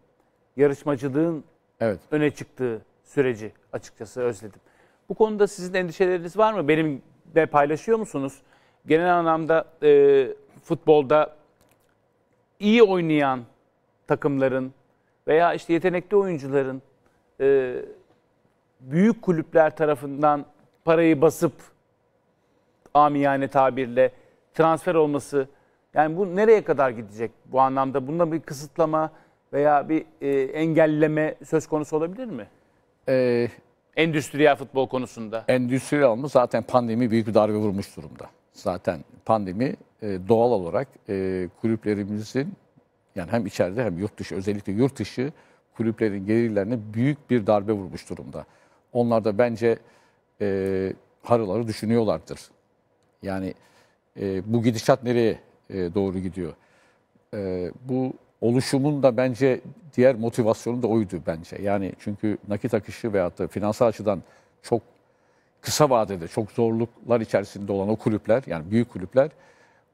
Speaker 1: yarışmacılığın
Speaker 2: Evet.
Speaker 1: öne çıktığı süreci açıkçası özledim. Bu konuda sizin endişeleriniz var mı? Benimle paylaşıyor musunuz? Genel anlamda e, futbolda iyi oynayan takımların veya işte yetenekli oyuncuların e, büyük kulüpler tarafından parayı basıp amiyane tabirle transfer olması yani bu nereye kadar gidecek bu anlamda? Bunda bir kısıtlama veya bir e, engelleme söz konusu olabilir mi?
Speaker 2: Ee,
Speaker 1: Endüstriyel futbol konusunda.
Speaker 2: endüstriyel alımı zaten pandemi büyük bir darbe vurmuş durumda. Zaten pandemi e, doğal olarak e, kulüplerimizin yani hem içeride hem yurt dışı özellikle yurt dışı kulüplerin gelirlerine büyük bir darbe vurmuş durumda. Onlar da bence e, harıları düşünüyorlardır. Yani e, bu gidişat nereye e, doğru gidiyor? E, bu oluşumun da bence diğer motivasyonu da oydu bence. Yani çünkü nakit akışı veyahut da finansal açıdan çok kısa vadede çok zorluklar içerisinde olan o kulüpler yani büyük kulüpler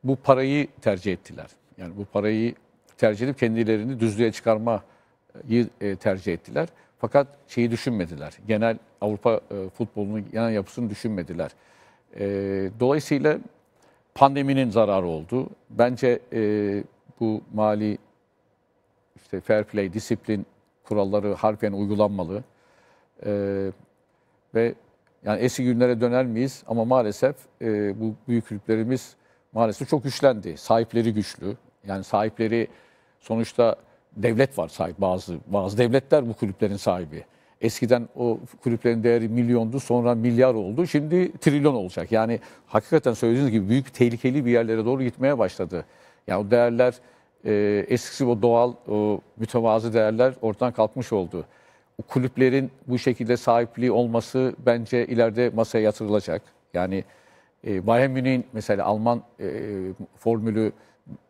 Speaker 2: bu parayı tercih ettiler. Yani bu parayı tercih edip kendilerini düzlüğe çıkarmayı e, tercih ettiler. Fakat şeyi düşünmediler. Genel Avrupa e, futbolunun genel yapısını düşünmediler. E, dolayısıyla pandeminin zararı oldu. Bence bu mali işte fair play, disiplin kuralları harfiyen uygulanmalı. Ve yani eski günlere döner miyiz? Ama maalesef e, bu büyük kulüplerimiz maalesef çok güçlendi. Sahipleri güçlü. Yani sahipleri sonuçta devlet var sahip bazı bazı devletler bu kulüplerin sahibi. Eskiden o kulüplerin değeri milyondu sonra milyar oldu. Şimdi trilyon olacak. Yani hakikaten söylediğiniz gibi büyük tehlikeli bir yerlere doğru gitmeye başladı. Yani o değerler e, eskisi o doğal o mütevazı değerler ortadan kalkmış oldu. Kulüplerin bu şekilde sahipliği olması bence ileride masaya yatırılacak. Yani e, Bayern Münih'in mesela Alman e, formülü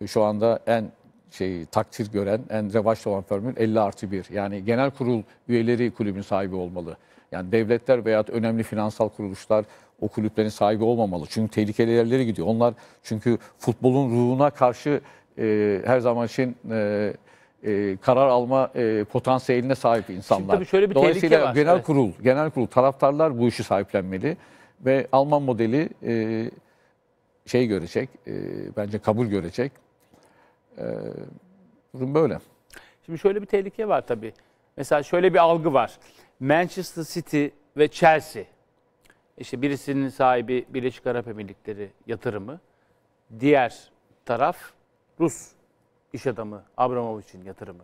Speaker 2: şu anda en şey takdir gören, en revaçta olan formül 50 artı 1. Yani genel kurul üyeleri kulübün sahibi olmalı. Yani devletler veya önemli finansal kuruluşlar o kulüplerin sahibi olmamalı. Çünkü tehlikeli yerlere gidiyor. Onlar çünkü futbolun ruhuna karşı e, her zaman için e, e, karar alma e, potansiyeline sahip insanlar.
Speaker 1: Şimdi tabii şöyle bir
Speaker 2: Dolayısıyla
Speaker 1: tehlike var.
Speaker 2: genel
Speaker 1: Evet.
Speaker 2: kurul, genel kurul taraftarlar bu işi sahiplenmeli ve Alman modeli e, şey görecek, e, bence kabul görecek. E, durum böyle.
Speaker 1: Şimdi şöyle bir tehlike var tabii. Mesela şöyle bir algı var. Manchester City ve Chelsea. İşte birisinin sahibi Birleşik Arap Emirlikleri yatırımı. Diğer taraf Rus iş adamı Abramovich'in yatırımı.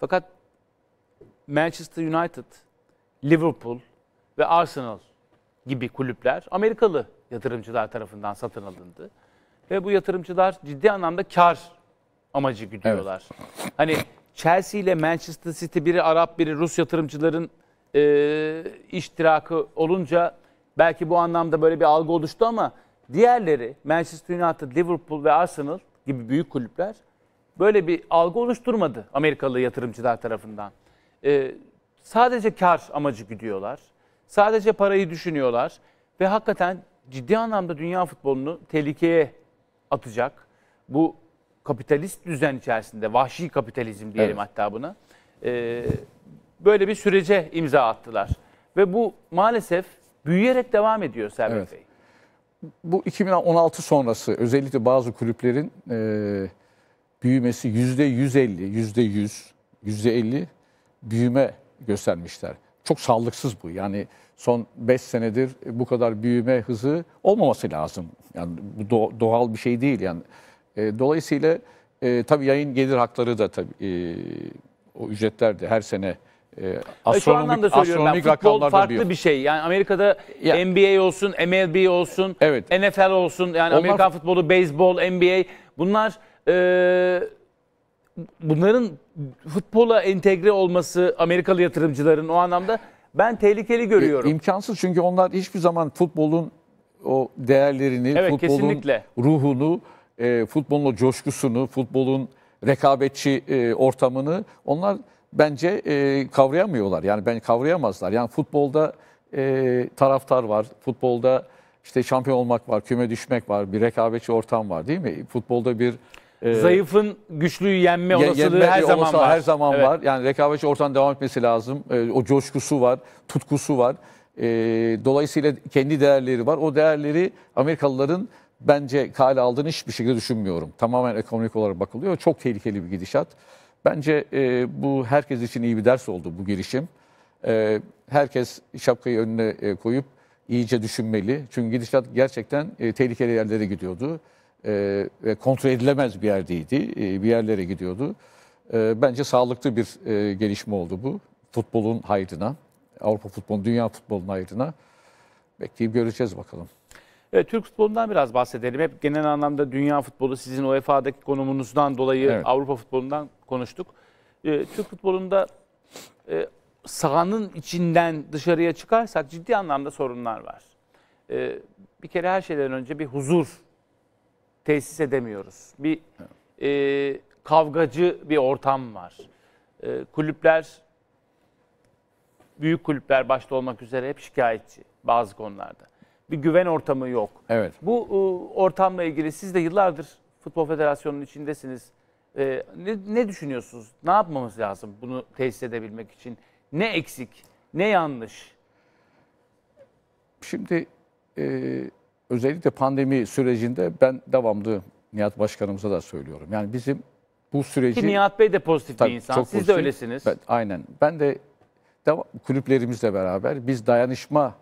Speaker 1: Fakat Manchester United, Liverpool ve Arsenal gibi kulüpler Amerikalı yatırımcılar tarafından satın alındı. Ve bu yatırımcılar ciddi anlamda kar amacı güdüyorlar. Hani Chelsea ile Manchester City biri Arap biri Rus yatırımcıların e, iştirakı olunca belki bu anlamda böyle bir algı oluştu ama diğerleri Manchester United, Liverpool ve Arsenal gibi büyük kulüpler böyle bir algı oluşturmadı Amerikalı yatırımcılar tarafından. E, sadece kar amacı güdüyorlar. Sadece parayı düşünüyorlar ve hakikaten ciddi anlamda dünya futbolunu tehlikeye atacak. Bu kapitalist düzen içerisinde, vahşi kapitalizm diyelim
Speaker 2: Evet.
Speaker 1: hatta buna. e, böyle bir sürece imza attılar. Ve bu maalesef büyüyerek devam ediyor Servet
Speaker 2: Evet.
Speaker 1: Bey.
Speaker 2: Bu 2016 sonrası özellikle bazı kulüplerin e, büyümesi yüzde 150, yüzde 100, yüzde 50 büyüme göstermişler. Çok sağlıksız bu. Yani son 5 senedir bu kadar büyüme hızı olmaması lazım. Yani bu do- doğal bir şey değil yani. E, dolayısıyla e, tabii yayın gelir hakları da tabii e, o ücretler de her sene e,
Speaker 1: Ay, Şu anlamda söylüyorum ben.
Speaker 2: astronomik
Speaker 1: Futbol farklı
Speaker 2: büyüyor.
Speaker 1: bir şey. Yani Amerika'da
Speaker 2: Ya-
Speaker 1: NBA olsun, MLB olsun,
Speaker 2: Evet.
Speaker 1: NFL olsun, yani
Speaker 2: Onlar-
Speaker 1: Amerikan futbolu, beyzbol, NBA bunlar e, bunların futbola entegre olması Amerikalı yatırımcıların o anlamda ben tehlikeli görüyorum.
Speaker 2: İmkansız çünkü onlar hiçbir zaman futbolun o değerlerini,
Speaker 1: Evet,
Speaker 2: futbolun
Speaker 1: kesinlikle.
Speaker 2: ruhunu, e, futbolun o coşkusunu, futbolun rekabetçi e, ortamını onlar bence e, kavrayamıyorlar. Yani ben kavrayamazlar. Yani futbolda e, taraftar var, futbolda işte şampiyon olmak var, küme düşmek var, bir rekabetçi ortam var değil mi? Futbolda bir e,
Speaker 1: Zayıfın güçlüyü yenme
Speaker 2: Ye-
Speaker 1: olasılığı
Speaker 2: yenme
Speaker 1: her zaman
Speaker 2: olsa
Speaker 1: var.
Speaker 2: Her zaman
Speaker 1: Evet.
Speaker 2: var. Yani rekabetçi ortam devam etmesi lazım. Ee, o coşkusu var, tutkusu var. Ee, dolayısıyla kendi değerleri var. O değerleri Amerikalıların bence kale aldığını hiçbir şekilde düşünmüyorum. Tamamen ekonomik olarak bakılıyor. Çok tehlikeli bir gidişat. Bence e, bu herkes için iyi bir ders oldu bu girişim. Ee, herkes şapkayı önüne e, koyup iyice düşünmeli. Çünkü gidişat gerçekten e, tehlikeli yerlere gidiyordu. E, ve kontrol edilemez bir yerdeydi. E, bir yerlere gidiyordu. E, bence sağlıklı bir e, gelişme oldu bu. Futbolun hayrına, Avrupa futbolu, dünya futbolunun hayrına. Bekleyip göreceğiz bakalım.
Speaker 1: Evet, Türk futbolundan biraz bahsedelim. Hep genel anlamda dünya futbolu sizin UEFA'daki konumunuzdan dolayı
Speaker 2: Evet.
Speaker 1: Avrupa futbolundan konuştuk. Ee, Türk futbolunda e, sahanın içinden dışarıya çıkarsak ciddi anlamda sorunlar var. Ee, bir kere her şeyden önce bir huzur tesis edemiyoruz. Bir e, kavgacı bir ortam var. E, kulüpler, büyük kulüpler başta olmak üzere hep şikayetçi bazı konularda. Bir güven ortamı yok.
Speaker 2: Evet.
Speaker 1: Bu e, ortamla ilgili siz de yıllardır Futbol Federasyonu'nun içindesiniz. E, ne, ne düşünüyorsunuz? Ne yapmamız lazım bunu tesis edebilmek için? Ne eksik? Ne yanlış?
Speaker 2: Şimdi e, özellikle pandemi sürecinde ben devamlı Nihat Başkanımıza da söylüyorum. Yani bizim bu süreci...
Speaker 1: Ki Nihat Bey de pozitif
Speaker 2: Tabii,
Speaker 1: bir insan. Siz de
Speaker 2: pozitif.
Speaker 1: öylesiniz.
Speaker 2: Ben- aynen. Ben de deva- kulüplerimizle beraber biz dayanışma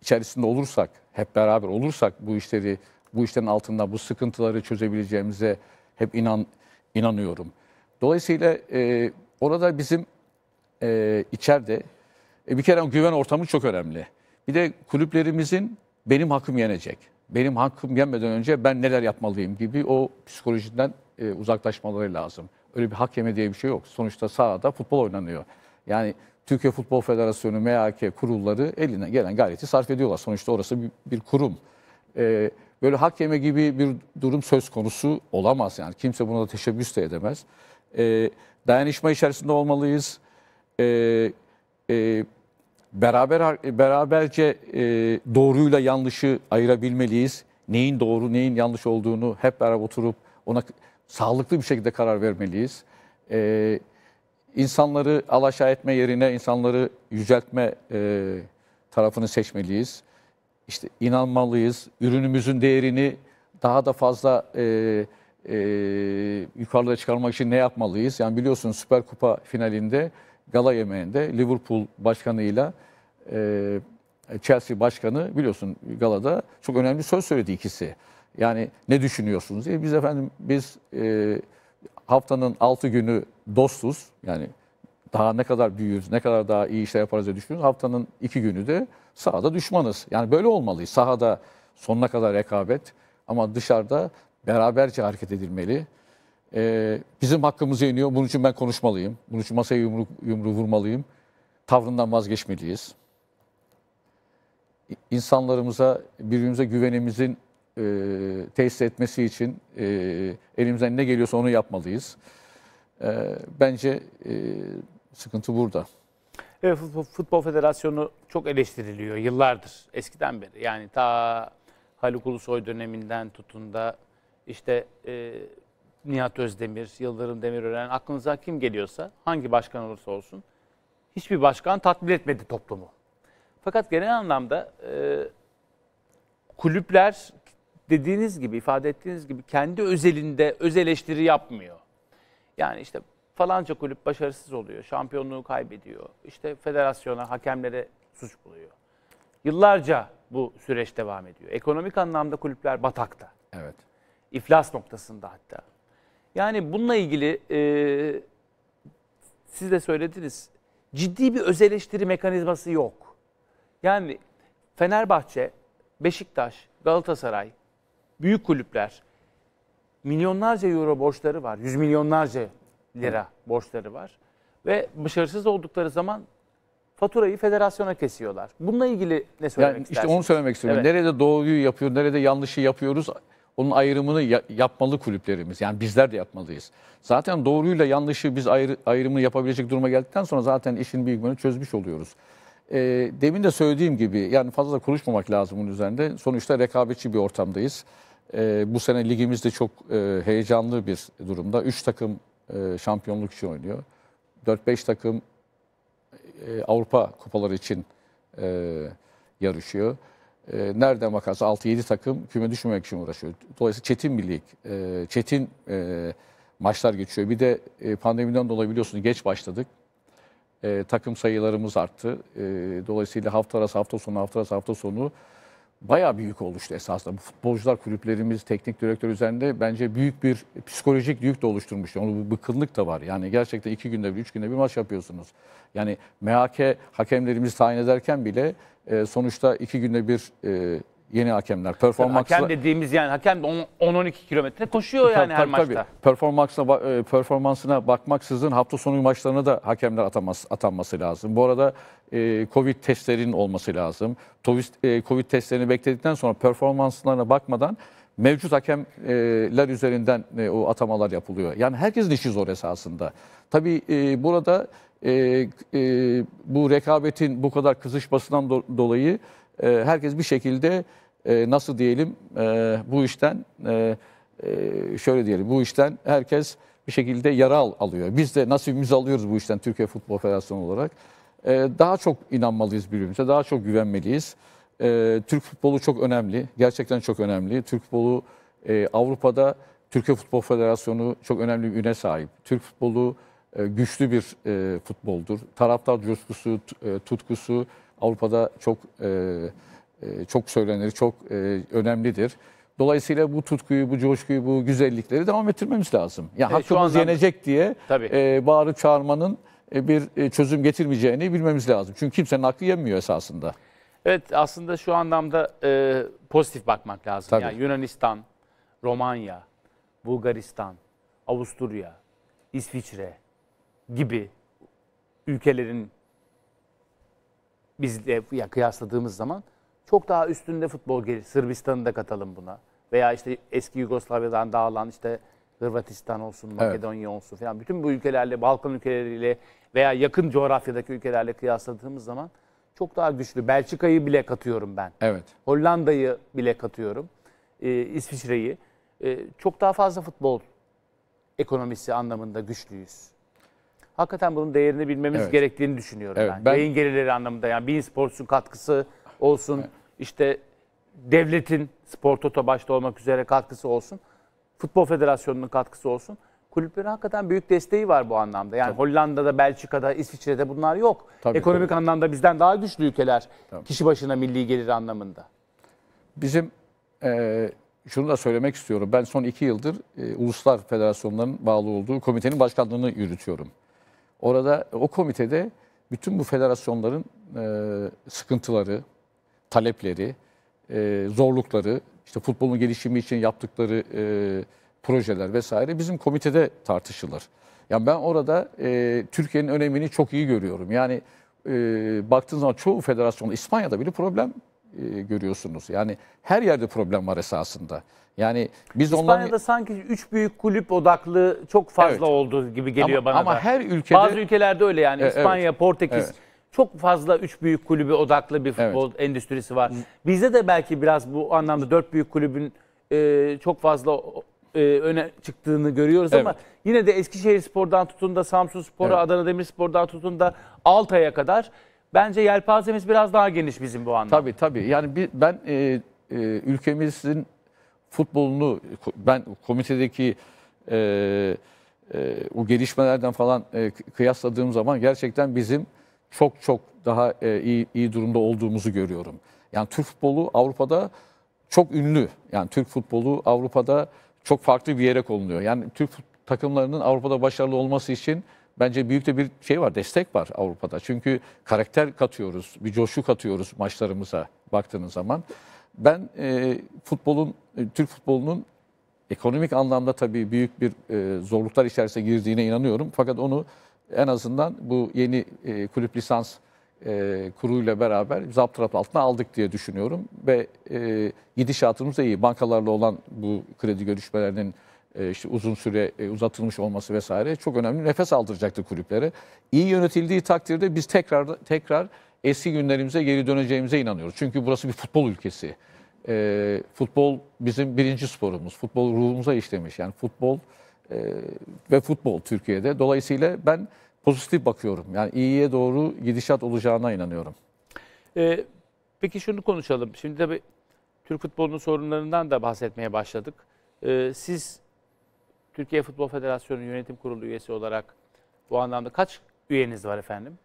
Speaker 2: içerisinde olursak, hep beraber olursak bu işleri, bu işlerin altında bu sıkıntıları çözebileceğimize hep inan inanıyorum. Dolayısıyla e, orada bizim e, içeride e, bir kere güven ortamı çok önemli. Bir de kulüplerimizin benim hakkım yenecek. Benim hakkım yenmeden önce ben neler yapmalıyım gibi o psikolojiden e, uzaklaşmaları lazım. Öyle bir hak yeme diye bir şey yok. Sonuçta sahada futbol oynanıyor. Yani Türkiye Futbol Federasyonu, MHK kurulları eline gelen gayreti sarf ediyorlar. Sonuçta orası bir, bir kurum. E, böyle hak yeme gibi bir durum söz konusu olamaz. Yani kimse buna da teşebbüs de edemez. E, dayanışma içerisinde olmalıyız. E, e, beraber beraberce e, doğruyla yanlışı ayırabilmeliyiz. Neyin doğru, neyin yanlış olduğunu hep beraber oturup ona sağlıklı bir şekilde karar vermeliyiz. E, insanları alaşağı etme yerine insanları yüceltme e, tarafını seçmeliyiz. İşte inanmalıyız. Ürünümüzün değerini daha da fazla e, e, yukarıda çıkarmak için ne yapmalıyız? Yani biliyorsunuz Süper Kupa finalinde gala yemeğinde Liverpool başkanıyla e, Chelsea başkanı biliyorsun galada çok önemli söz söyledi ikisi. Yani ne düşünüyorsunuz diye biz efendim biz e, haftanın 6 günü dostuz. Yani daha ne kadar büyürüz, ne kadar daha iyi işler yaparız diye düşünüyoruz. Haftanın iki günü de sahada düşmanız. Yani böyle olmalıyız. Sahada sonuna kadar rekabet ama dışarıda beraberce hareket edilmeli. Ee, bizim hakkımız yeniyor. Bunun için ben konuşmalıyım. Bunun için masaya yumru, yumruğu vurmalıyım. Tavrından vazgeçmeliyiz. İnsanlarımıza, birbirimize güvenimizin e, tesis etmesi için e, elimizden ne geliyorsa onu yapmalıyız. E, bence e, sıkıntı burada.
Speaker 1: Evet, Futbol Federasyonu çok eleştiriliyor yıllardır, eskiden beri. Yani ta Haluk Ulusoy döneminden tutun da işte e, Nihat Özdemir, Yıldırım Demirören aklınıza kim geliyorsa, hangi başkan olursa olsun hiçbir başkan tatmin etmedi toplumu. Fakat genel anlamda e, kulüpler dediğiniz gibi, ifade ettiğiniz gibi kendi özelinde öz eleştiri yapmıyor. Yani işte falanca kulüp başarısız oluyor, şampiyonluğu kaybediyor. İşte federasyona, hakemlere suç buluyor. Yıllarca bu süreç devam ediyor. Ekonomik anlamda kulüpler batakta.
Speaker 2: Evet.
Speaker 1: İflas noktasında hatta. Yani bununla ilgili e, siz de söylediniz. Ciddi bir öz eleştiri mekanizması yok. Yani Fenerbahçe, Beşiktaş, Galatasaray, büyük kulüpler milyonlarca euro borçları var. Yüz milyonlarca lira borçları var. Ve başarısız oldukları zaman faturayı federasyona kesiyorlar. Bununla ilgili ne söylemek
Speaker 2: Yani işte
Speaker 1: istersiniz?
Speaker 2: onu söylemek istiyorum.
Speaker 1: Evet.
Speaker 2: Nerede doğruyu yapıyor, nerede yanlışı yapıyoruz onun ayrımını ya- yapmalı kulüplerimiz. Yani bizler de yapmalıyız. Zaten doğruyla yanlışı biz ayrı, ayrımını yapabilecek duruma geldikten sonra zaten işin büyük bölümünü çözmüş oluyoruz. Ee, demin de söylediğim gibi yani fazla da konuşmamak lazım bunun üzerinde. Sonuçta rekabetçi bir ortamdayız. Ee, bu sene ligimiz de çok e, heyecanlı bir durumda. Üç takım e, şampiyonluk için oynuyor. 4-5 takım e, Avrupa kupaları için e, yarışıyor. E, nereden bakarsa 6-7 takım küme düşmemek için uğraşıyor. Dolayısıyla çetin bir lig, e, çetin e, maçlar geçiyor. Bir de e, pandemiden dolayı biliyorsunuz geç başladık. E, takım sayılarımız arttı. E, dolayısıyla hafta arası, hafta sonu, hafta arası, hafta sonu bayağı büyük oluştu esasında. Bu futbolcular kulüplerimiz, teknik direktör üzerinde bence büyük bir psikolojik yük de oluşturmuştu. Onun bir bıkkınlık da var. Yani gerçekten iki günde bir, üç günde bir maç yapıyorsunuz. Yani MHK hakemlerimizi tayin ederken bile e, sonuçta iki günde bir e, Yeni hakemler.
Speaker 1: Hakem
Speaker 2: Performansla,
Speaker 1: dediğimiz yani hakem de 10-12 kilometre koşuyor yani
Speaker 2: Tabii,
Speaker 1: her
Speaker 2: tabii,
Speaker 1: maçta.
Speaker 2: tabii. Performansına, e, performansına bakmaksızın hafta sonu maçlarına da hakemler ataması, atanması lazım. Bu arada e, Covid testlerinin olması lazım. Covid, e, Covid testlerini bekledikten sonra performanslarına bakmadan mevcut hakemler üzerinden e, o atamalar yapılıyor. Yani herkesin işi zor esasında. Tabii burada bu rekabetin bu kadar kızışmasından do- dolayı e, herkes bir şekilde e, nasıl diyelim e, bu işten e, e, şöyle diyelim bu işten herkes bir şekilde yara al- alıyor. Biz de nasibimizi alıyoruz bu işten Türkiye Futbol Federasyonu olarak. E, daha çok inanmalıyız birbirimize, daha çok güvenmeliyiz. E, Türk futbolu çok önemli, gerçekten çok önemli. Türk futbolu e, Avrupa'da Türkiye Futbol Federasyonu çok önemli bir üne sahip. Türk futbolu e, güçlü bir e, futboldur. Taraftar coşkusu, tutkusu Avrupa'da çok e, e, çok söylenir, çok e, önemlidir. Dolayısıyla bu tutkuyu, bu coşkuyu, bu güzellikleri devam ettirmemiz lazım. Ya
Speaker 1: Evet,
Speaker 2: hakkımız
Speaker 1: anlamda-
Speaker 2: yenecek diye
Speaker 1: Tabii.
Speaker 2: e, bağırıp çağırmanın e, bir e, çözüm getirmeyeceğini bilmemiz lazım. Çünkü kimsenin hakkı yenmiyor esasında.
Speaker 1: Evet aslında şu anlamda e, pozitif bakmak lazım.
Speaker 2: Tabii.
Speaker 1: Yani Yunanistan, Romanya, Bulgaristan, Avusturya, İsviçre gibi ülkelerin bizle ya kıyasladığımız zaman çok daha üstünde futbol gelir. Sırbistan'ı da katalım buna. Veya işte eski Yugoslavya'dan dağılan işte Hırvatistan olsun, Makedonya olsun falan. Bütün bu ülkelerle, Balkan ülkeleriyle veya yakın coğrafyadaki ülkelerle kıyasladığımız zaman çok daha güçlü. Belçika'yı bile katıyorum ben.
Speaker 2: Evet.
Speaker 1: Hollanda'yı bile katıyorum. Ee, İsviçre'yi. Ee, çok daha fazla futbol ekonomisi anlamında güçlüyüz. Hakikaten bunun değerini bilmemiz
Speaker 2: Evet.
Speaker 1: gerektiğini düşünüyorum
Speaker 2: Evet,
Speaker 1: ben.
Speaker 2: ben-
Speaker 1: Yayın gelirleri anlamında yani Bein Sports'un katkısı olsun, işte devletin Spor Toto başta olmak üzere katkısı olsun, Futbol Federasyonu'nun katkısı olsun. Kulüplerin hakikaten büyük desteği var bu anlamda. Yani Hollanda'da, Belçika'da, İsviçre'de bunlar yok.
Speaker 2: Tabii,
Speaker 1: Ekonomik anlamda bizden daha güçlü ülkeler kişi başına milli gelir anlamında.
Speaker 2: Bizim e, şunu da söylemek istiyorum. Ben son iki yıldır e, uluslar federasyonlarının bağlı olduğu komitenin başkanlığını yürütüyorum. Orada o komitede bütün bu federasyonların e, sıkıntıları, talepleri, e, zorlukları, işte futbolun gelişimi için yaptıkları e, projeler vesaire bizim komitede tartışılır. Yani ben orada e, Türkiye'nin önemini çok iyi görüyorum. Yani e, baktığınız zaman çoğu federasyon, İspanya'da bile problem e, görüyorsunuz. Yani her yerde problem var esasında. Yani biz
Speaker 1: İspanya'da
Speaker 2: onların
Speaker 1: sanki üç büyük kulüp odaklı çok fazla
Speaker 2: Evet.
Speaker 1: oldu gibi geliyor
Speaker 2: Ama-
Speaker 1: bana
Speaker 2: ama
Speaker 1: da.
Speaker 2: her ülkede-
Speaker 1: Bazı ülkelerde öyle yani
Speaker 2: E,
Speaker 1: İspanya, Portekiz
Speaker 2: Evet.
Speaker 1: çok fazla üç büyük kulübü odaklı bir futbol endüstrisi var. Bizde de belki biraz bu anlamda dört büyük kulübün e, çok fazla e, öne çıktığını görüyoruz ama
Speaker 2: Evet.
Speaker 1: yine de Eskişehir Spor'dan tutun da Samsun Spor'a,
Speaker 2: Evet.
Speaker 1: Adana Demirspor'dan tutun da Altay'a kadar bence yelpazemiz biraz daha geniş bizim bu anlamda.
Speaker 2: Tabii tabii. Yani bir, ben e, e, ülkemizin futbolunu ben komitedeki e, e, o gelişmelerden falan e, kıyasladığım zaman gerçekten bizim çok çok daha e, iyi, iyi durumda olduğumuzu görüyorum. Yani Türk futbolu Avrupa'da çok ünlü. Yani Türk futbolu Avrupa'da çok farklı bir yere konuluyor. Yani Türk takımlarının Avrupa'da başarılı olması için bence büyük de bir şey var, destek var Avrupa'da. Çünkü karakter katıyoruz, bir coşku katıyoruz maçlarımıza baktığınız zaman. Ben e, futbolun, e, Türk futbolunun ekonomik anlamda tabii büyük bir e, zorluklar içerisine girdiğine inanıyorum. Fakat onu en azından bu yeni e, kulüp lisans e, kuruyla beraber zapturapt altına aldık diye düşünüyorum. Ve e, gidişatımız da iyi. Bankalarla olan bu kredi görüşmelerinin işte uzun süre e, uzatılmış olması vesaire çok önemli nefes aldıracaktı kulüplere. İyi yönetildiği takdirde biz tekrar tekrar eski günlerimize geri döneceğimize inanıyoruz. Çünkü burası bir futbol ülkesi. E, futbol bizim birinci sporumuz. Futbol ruhumuza işlemiş. Yani futbol e, ve futbol Türkiye'de. Dolayısıyla ben pozitif bakıyorum. Yani iyiye doğru gidişat olacağına inanıyorum.
Speaker 1: Ee, peki şunu konuşalım. Şimdi tabii Türk futbolunun sorunlarından da bahsetmeye başladık. Ee, siz Türkiye Futbol Federasyonu Yönetim Kurulu üyesi olarak bu anlamda kaç üyeniz var efendim?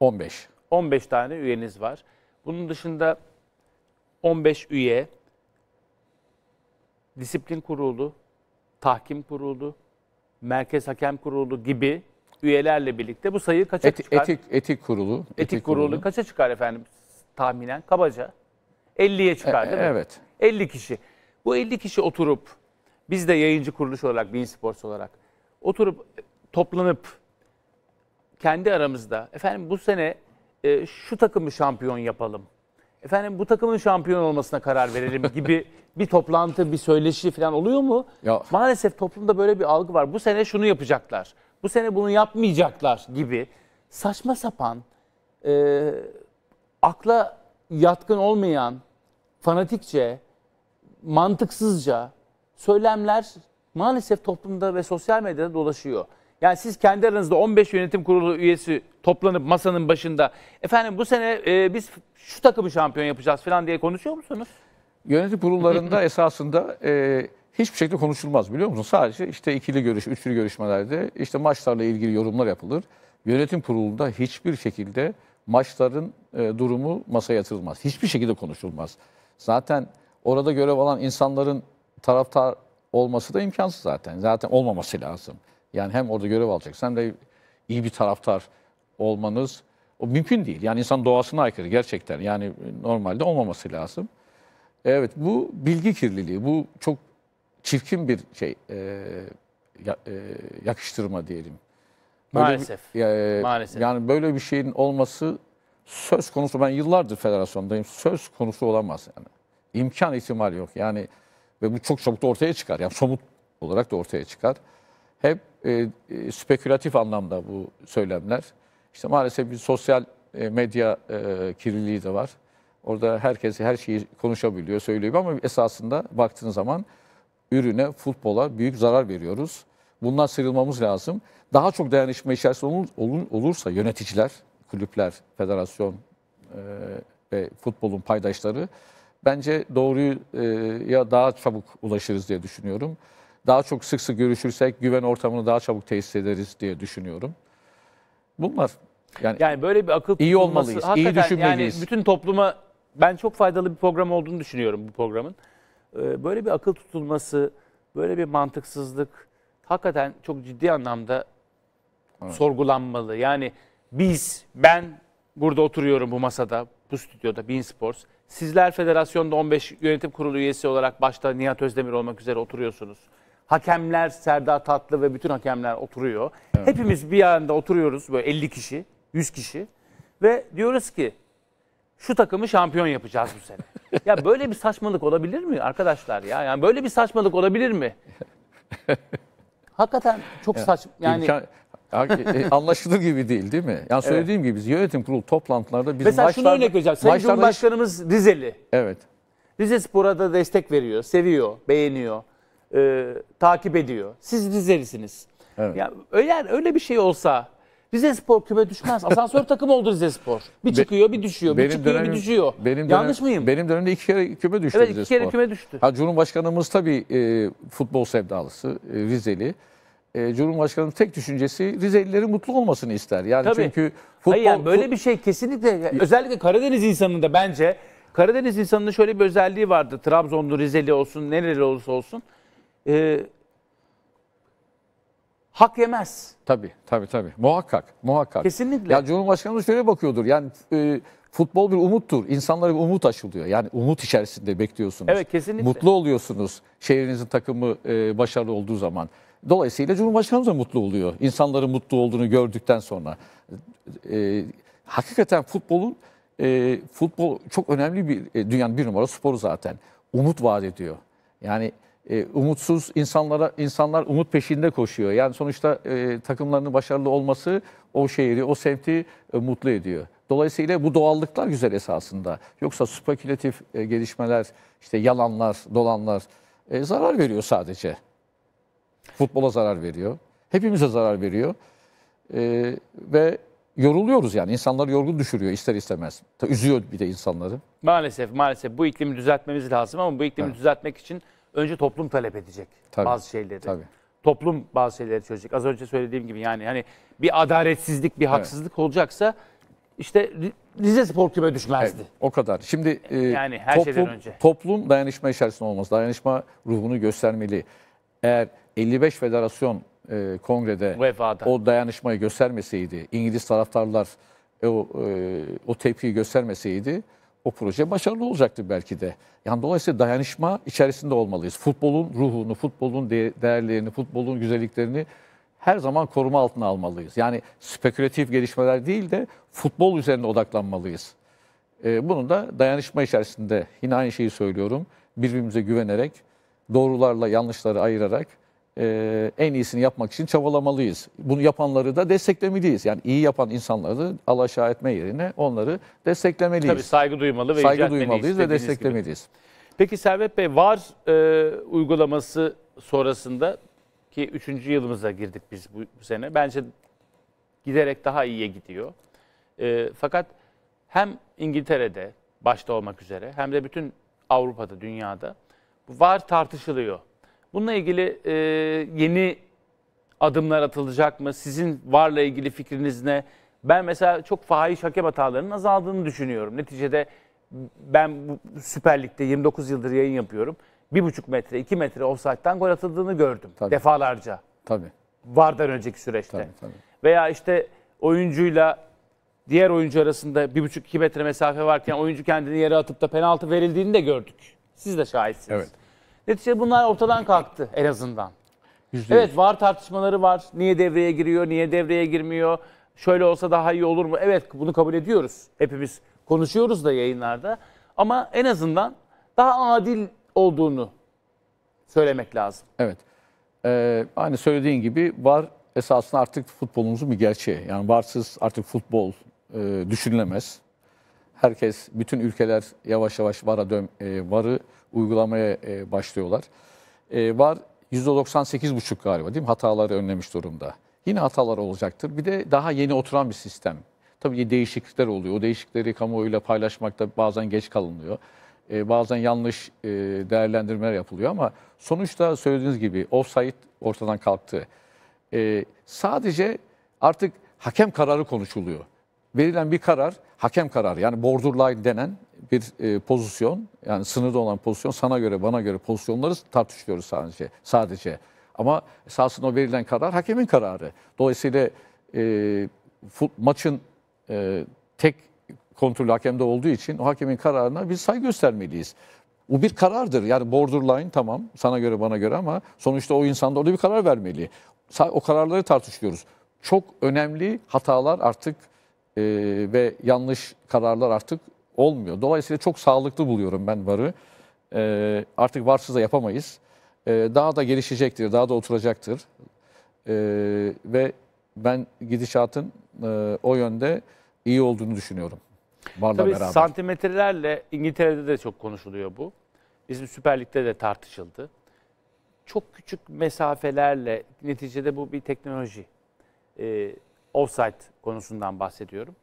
Speaker 2: 15.
Speaker 1: 15 tane üyeniz var. Bunun dışında 15 üye, disiplin kurulu, tahkim kurulu, merkez hakem kurulu gibi üyelerle birlikte bu sayı kaça
Speaker 2: Eti-
Speaker 1: çıkar?
Speaker 2: etik etik kurulu.
Speaker 1: Etik kurulu kaça çıkar efendim tahminen kabaca? 50'ye çıkar değil mi?
Speaker 2: Evet.
Speaker 1: 50 kişi. Bu 50 kişi oturup biz de yayıncı kuruluş olarak, Bein Sports olarak oturup toplanıp kendi aramızda efendim bu sene e, şu takımı şampiyon yapalım. Efendim bu takımın şampiyon olmasına karar verelim gibi bir toplantı, bir söyleşi falan oluyor mu?
Speaker 2: Ya-
Speaker 1: Maalesef toplumda böyle bir algı var. Bu sene şunu yapacaklar. Bu sene bunu yapmayacaklar gibi saçma sapan e, akla yatkın olmayan fanatikçe, mantıksızca söylemler maalesef toplumda ve sosyal medyada dolaşıyor. Yani siz kendi aranızda 15 yönetim kurulu üyesi toplanıp masanın başında efendim bu sene e, biz şu takımı şampiyon yapacağız falan diye konuşuyor musunuz?
Speaker 2: Yönetim kurullarında esasında e, hiçbir şekilde konuşulmaz biliyor musun? Sadece işte ikili görüş, üçlü görüşmelerde işte maçlarla ilgili yorumlar yapılır. Yönetim kurulunda hiçbir şekilde maçların e, durumu masaya yatırılmaz. Hiçbir şekilde konuşulmaz. Zaten orada görev alan insanların taraftar olması da imkansız zaten. Zaten olmaması lazım. Yani hem orada görev alacaksın hem de iyi bir taraftar olmanız o mümkün değil. Yani insan doğasına aykırı gerçekten. Yani normalde olmaması lazım. Evet bu bilgi kirliliği, bu çok çirkin bir şey, e, ya- e, yakıştırma diyelim. Böyle bir-
Speaker 1: Maalesef.
Speaker 2: ya-
Speaker 1: Maalesef.
Speaker 2: Yani böyle bir şeyin olması söz konusu, ben yıllardır federasyondayım, söz konusu olamaz yani. İmkan ihtimal yok yani ve bu çok çabuk da ortaya çıkar. Yani somut olarak da ortaya çıkar. Hep e, e, spekülatif anlamda bu söylemler. İşte maalesef bir sosyal e, medya e, kirliliği de var. Orada herkes her şeyi konuşabiliyor, söylüyor ama esasında baktığın zaman ürüne, futbola büyük zarar veriyoruz. Bundan sıyrılmamız lazım. Daha çok dayanışma içerisinde olur, olur- olursa yöneticiler, kulüpler, federasyon e, ve futbolun paydaşları bence doğruyu e, ya daha çabuk ulaşırız diye düşünüyorum. Daha çok sık sık görüşürsek güven ortamını daha çabuk tesis ederiz diye düşünüyorum. Bunlar yani,
Speaker 1: Yani böyle bir akıl
Speaker 2: İyi olmalıyız, iyi düşünmeliyiz.
Speaker 1: Yani bütün topluma ben çok faydalı bir program olduğunu düşünüyorum bu programın. Ee, Böyle bir akıl tutulması, böyle bir mantıksızlık hakikaten çok ciddi anlamda sorgulanmalı. Yani biz, ben burada oturuyorum bu masada, bu stüdyoda, Bein Sports. Sizler federasyonda 15 yönetim kurulu üyesi olarak başta Nihat Özdemir olmak üzere oturuyorsunuz. Hakemler Serdar Tatlı ve bütün hakemler oturuyor. Hepimiz bir anda oturuyoruz böyle 50 kişi, 100 kişi ve diyoruz ki şu takımı şampiyon yapacağız bu sene. ya böyle bir saçmalık olabilir mi arkadaşlar ya? Yani böyle bir saçmalık olabilir mi? Hakikaten çok saçma. Yani
Speaker 2: imkan- anlaşılır gibi değil değil mi? Yani söylediğim gibi biz yönetim kurulu toplantılarda biz
Speaker 1: mesela şunu
Speaker 2: maçlarda-
Speaker 1: örnek vereceğim. Sayın
Speaker 2: maçlarda hiç-
Speaker 1: Cumhurbaşkanımız Rizeli.
Speaker 2: Evet.
Speaker 1: Rize Spor'a da destek veriyor, seviyor, beğeniyor, e, takip ediyor. Siz Rizelisiniz.
Speaker 2: Evet.
Speaker 1: Ya eğer öyle bir şey olsa Rize Spor küme düşmez. Asansör takımı oldu Rize Spor. Bir çıkıyor, bir düşüyor, bir çıkıyor, bir düşüyor.
Speaker 2: Benim
Speaker 1: Yanlış
Speaker 2: dönem-
Speaker 1: mıyım?
Speaker 2: Benim dönemde iki kere küme düştü
Speaker 1: evet
Speaker 2: Rize
Speaker 1: iki kere
Speaker 2: Spor.
Speaker 1: küme düştü.
Speaker 2: Ha, Cumhurbaşkanımız tabii e, futbol sevdalısı, e, Rizeli. E, Cumhurbaşkanımız tek düşüncesi Rizelilerin mutlu olmasını ister. Yani
Speaker 1: Tabii.
Speaker 2: çünkü futbol,
Speaker 1: Hayır yani böyle bir şey kesinlikle özellikle Karadeniz insanında bence Karadeniz insanının şöyle bir özelliği vardı. Trabzonlu, Rizeli olsun, nereli olursa olsun. e, hak yemez.
Speaker 2: Tabii, tabii, tabii. Muhakkak, muhakkak.
Speaker 1: Kesinlikle.
Speaker 2: Ya Cumhurbaşkanımız şöyle bakıyordur. Yani e, futbol bir umuttur. İnsanlara bir umut aşılıyor. Yani umut içerisinde bekliyorsunuz.
Speaker 1: Evet, kesinlikle.
Speaker 2: Mutlu oluyorsunuz şehrinizin takımı e, başarılı olduğu zaman. Dolayısıyla Cumhurbaşkanımız da mutlu oluyor. İnsanların mutlu olduğunu gördükten sonra. E, hakikaten futbolun e, futbol çok önemli bir e, dünyanın bir numara sporu zaten. Umut vaat ediyor. Yani e, umutsuz insanlara insanlar umut peşinde koşuyor. Yani sonuçta e, takımlarının başarılı olması o şehri, o semti e, mutlu ediyor. Dolayısıyla bu doğallıklar güzel esasında. Yoksa spekülatif e, gelişmeler, işte yalanlar, dolanlar e, zarar veriyor sadece. Futbola zarar veriyor. Hepimize zarar veriyor. E, ve yoruluyoruz yani. İnsanları yorgun düşürüyor ister istemez. Ta- Üzüyor bir de insanları.
Speaker 1: Maalesef maalesef bu iklimi düzeltmemiz lazım ama bu iklimi
Speaker 2: Evet.
Speaker 1: düzeltmek için önce toplum talep edecek
Speaker 2: Tabii,
Speaker 1: bazı şeyleri.
Speaker 2: tabii.
Speaker 1: Toplum bazı şeyleri çözecek. Az önce söylediğim gibi yani hani bir adaletsizlik, bir haksızlık olacaksa işte Ri- Rize Spor küme düşmezdi.
Speaker 2: Evet, o kadar. Şimdi e,
Speaker 1: Yani her
Speaker 2: toplum,
Speaker 1: şeyden önce.
Speaker 2: toplum dayanışma içerisinde olmaz. Dayanışma ruhunu göstermeli. Eğer 55 federasyon e, kongrede
Speaker 1: UEFA'da.
Speaker 2: o dayanışmayı göstermeseydi, İngiliz taraftarlar o e, o tepkiyi göstermeseydi o proje başarılı olacaktır belki de. Yani dolayısıyla dayanışma içerisinde olmalıyız. Futbolun ruhunu, futbolun de- değerlerini, futbolun güzelliklerini her zaman koruma altına almalıyız. Yani spekülatif gelişmeler değil de futbol üzerine odaklanmalıyız. Ee, Bunu da dayanışma içerisinde yine aynı şeyi söylüyorum. Birbirimize güvenerek, doğrularla yanlışları ayırarak e, en iyisini yapmak için çabalamalıyız. Bunu yapanları da desteklemeliyiz. Yani iyi yapan insanları alaşağı etme yerine onları desteklemeliyiz.
Speaker 1: Tabii saygı duymalı ve
Speaker 2: Saygı duymalıyız ve
Speaker 1: dediğiniz gibi.
Speaker 2: desteklemeliyiz.
Speaker 1: Peki Servet Bey VAR e, uygulaması sonrasında ki 3. yılımıza girdik biz bu, bu sene. Bence giderek daha iyiye gidiyor. E, fakat hem İngiltere'de başta olmak üzere hem de bütün Avrupa'da, dünyada VAR tartışılıyor. Bununla ilgili e, yeni adımlar atılacak mı? Sizin VAR'la ilgili fikriniz ne? Ben mesela çok fahiş hakem hatalarının azaldığını düşünüyorum. Neticede ben bu Süper Lig'de 29 yıldır yayın yapıyorum. 1,5 metre, 2 metre offside'dan gol atıldığını gördüm
Speaker 2: Tabii.
Speaker 1: defalarca.
Speaker 2: Tabii,
Speaker 1: VAR'dan önceki süreçte.
Speaker 2: tabii, tabii.
Speaker 1: Veya işte oyuncuyla diğer oyuncu arasında 1,5-2 metre mesafe varken oyuncu kendini yere atıp da penaltı verildiğini de gördük. Siz de şahitsiniz.
Speaker 2: Evet.
Speaker 1: Neticede bunlar ortadan kalktı en azından.
Speaker 2: Yüzde
Speaker 1: Evet var tartışmaları var. Niye devreye giriyor, niye devreye girmiyor? Şöyle olsa daha iyi olur mu? Evet bunu kabul ediyoruz. Hepimiz konuşuyoruz da yayınlarda. Ama en azından daha adil olduğunu söylemek lazım.
Speaker 2: Evet. Ee, aynı söylediğin gibi var esasında artık futbolumuzun bir gerçeği. Yani varsız artık futbol e, düşünülemez. Herkes, bütün ülkeler yavaş yavaş VAR'a dön, e, VAR'ı uygulamaya e, başlıyorlar. E, VAR %98,5 galiba değil mi? Hataları önlemiş durumda. Yine hatalar olacaktır. Bir de daha yeni oturan bir sistem. Tabii değişiklikler oluyor. O değişiklikleri kamuoyuyla paylaşmakta bazen geç kalınıyor. E, bazen yanlış e, değerlendirmeler yapılıyor ama sonuçta söylediğiniz gibi offside ortadan kalktı. E, sadece artık hakem kararı konuşuluyor. Verilen bir karar hakem kararı yani borderline denen bir e, pozisyon yani sınırda olan pozisyon sana göre bana göre pozisyonları tartışıyoruz sadece sadece. Ama esasında o verilen karar hakemin kararı. Dolayısıyla e, maçın e, tek kontrolü hakemde olduğu için o hakemin kararına biz saygı göstermeliyiz. Bu bir karardır. Yani borderline tamam sana göre bana göre ama sonuçta o insan da orada bir karar vermeli. O kararları tartışıyoruz. Çok önemli hatalar artık e, ve yanlış kararlar artık olmuyor. Dolayısıyla çok sağlıklı buluyorum ben VAR'ı. E, artık VAR'sız da yapamayız. E, daha da gelişecektir, daha da oturacaktır. E, ve ben gidişatın e, o yönde iyi olduğunu düşünüyorum. VAR'la
Speaker 1: Tabii
Speaker 2: beraber.
Speaker 1: santimetrelerle İngiltere'de de çok konuşuluyor bu. Bizim Süper Lig'de de tartışıldı. Çok küçük mesafelerle neticede bu bir teknoloji. Ee, offside konusundan bahsediyorum.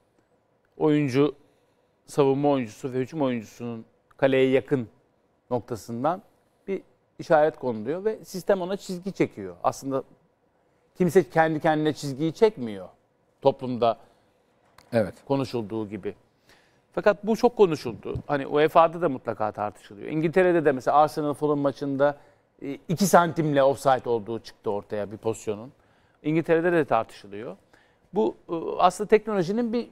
Speaker 1: Oyuncu, savunma oyuncusu ve hücum oyuncusunun kaleye yakın noktasından bir işaret konuluyor ve sistem ona çizgi çekiyor. Aslında kimse kendi kendine çizgiyi çekmiyor toplumda
Speaker 2: Evet.
Speaker 1: konuşulduğu gibi. Fakat bu çok konuşuldu. Hani UEFA'da da mutlaka tartışılıyor. İngiltere'de de mesela Arsenal Fulham maçında 2 santimle offside olduğu çıktı ortaya bir pozisyonun. İngiltere'de de tartışılıyor. Bu e, aslında teknolojinin bir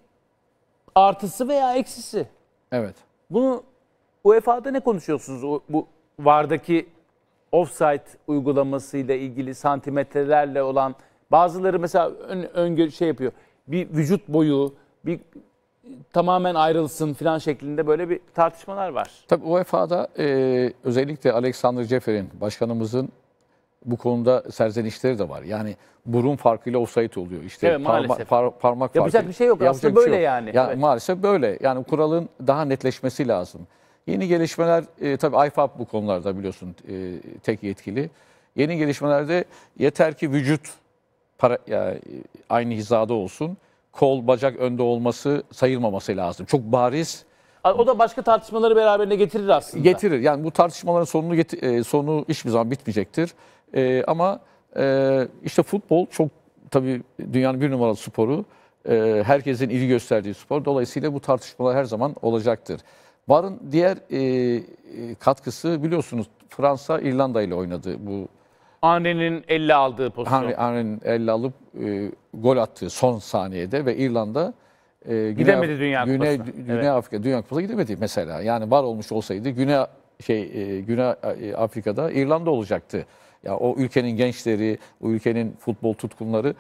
Speaker 1: artısı veya eksisi.
Speaker 2: Evet.
Speaker 1: Bunu UEFA'da ne konuşuyorsunuz? Bu VAR'daki offside uygulamasıyla ilgili santimetrelerle olan bazıları mesela ön, öngörü şey yapıyor. Bir vücut boyu, bir tamamen ayrılsın falan şeklinde böyle bir tartışmalar var.
Speaker 2: Tabii UEFA'da e, özellikle Alexander Cefer'in başkanımızın bu konuda serzenişleri de var. Yani burun farkıyla offside oluyor. İşte
Speaker 1: Evet, maalesef.
Speaker 2: par- parmak
Speaker 1: Yapacak
Speaker 2: farkı.
Speaker 1: bir şey yok. Aslında
Speaker 2: bir
Speaker 1: böyle yani.
Speaker 2: Ya,
Speaker 1: Evet.
Speaker 2: Maalesef böyle. Yani kuralın daha netleşmesi lazım. Yeni gelişmeler, e, tabii IFAB bu konularda biliyorsun e, tek yetkili. Yeni gelişmelerde yeter ki vücut para, ya, e, aynı hizada olsun. Kol, bacak önde olması sayılmaması lazım. Çok bariz
Speaker 1: O da başka tartışmaları beraberine getirir aslında.
Speaker 2: Getirir. Yani bu tartışmaların sonunu e, sonu hiçbir zaman bitmeyecektir. E, ama e, işte futbol çok tabii dünyanın bir numaralı sporu. E, herkesin ilgi gösterdiği spor. Dolayısıyla bu tartışmalar her zaman olacaktır. VAR'ın diğer e, e, katkısı biliyorsunuz Fransa İrlanda ile oynadı bu
Speaker 1: Henry'nin elle aldığı pozisyon.
Speaker 2: Henry, Henry'nin elle alıp e, gol attığı son saniyede ve İrlanda e, Güney,
Speaker 1: Gidemedi Dünya
Speaker 2: Güney,
Speaker 1: Kupası'na.
Speaker 2: Güney
Speaker 1: Evet.
Speaker 2: Afrika Dünya Kupası'na gidemedi mesela. Yani var olmuş olsaydı Güney şey e, Güney e, Afrika'da İrlanda olacaktı. Ya o ülkenin gençleri, o ülkenin futbol tutkunları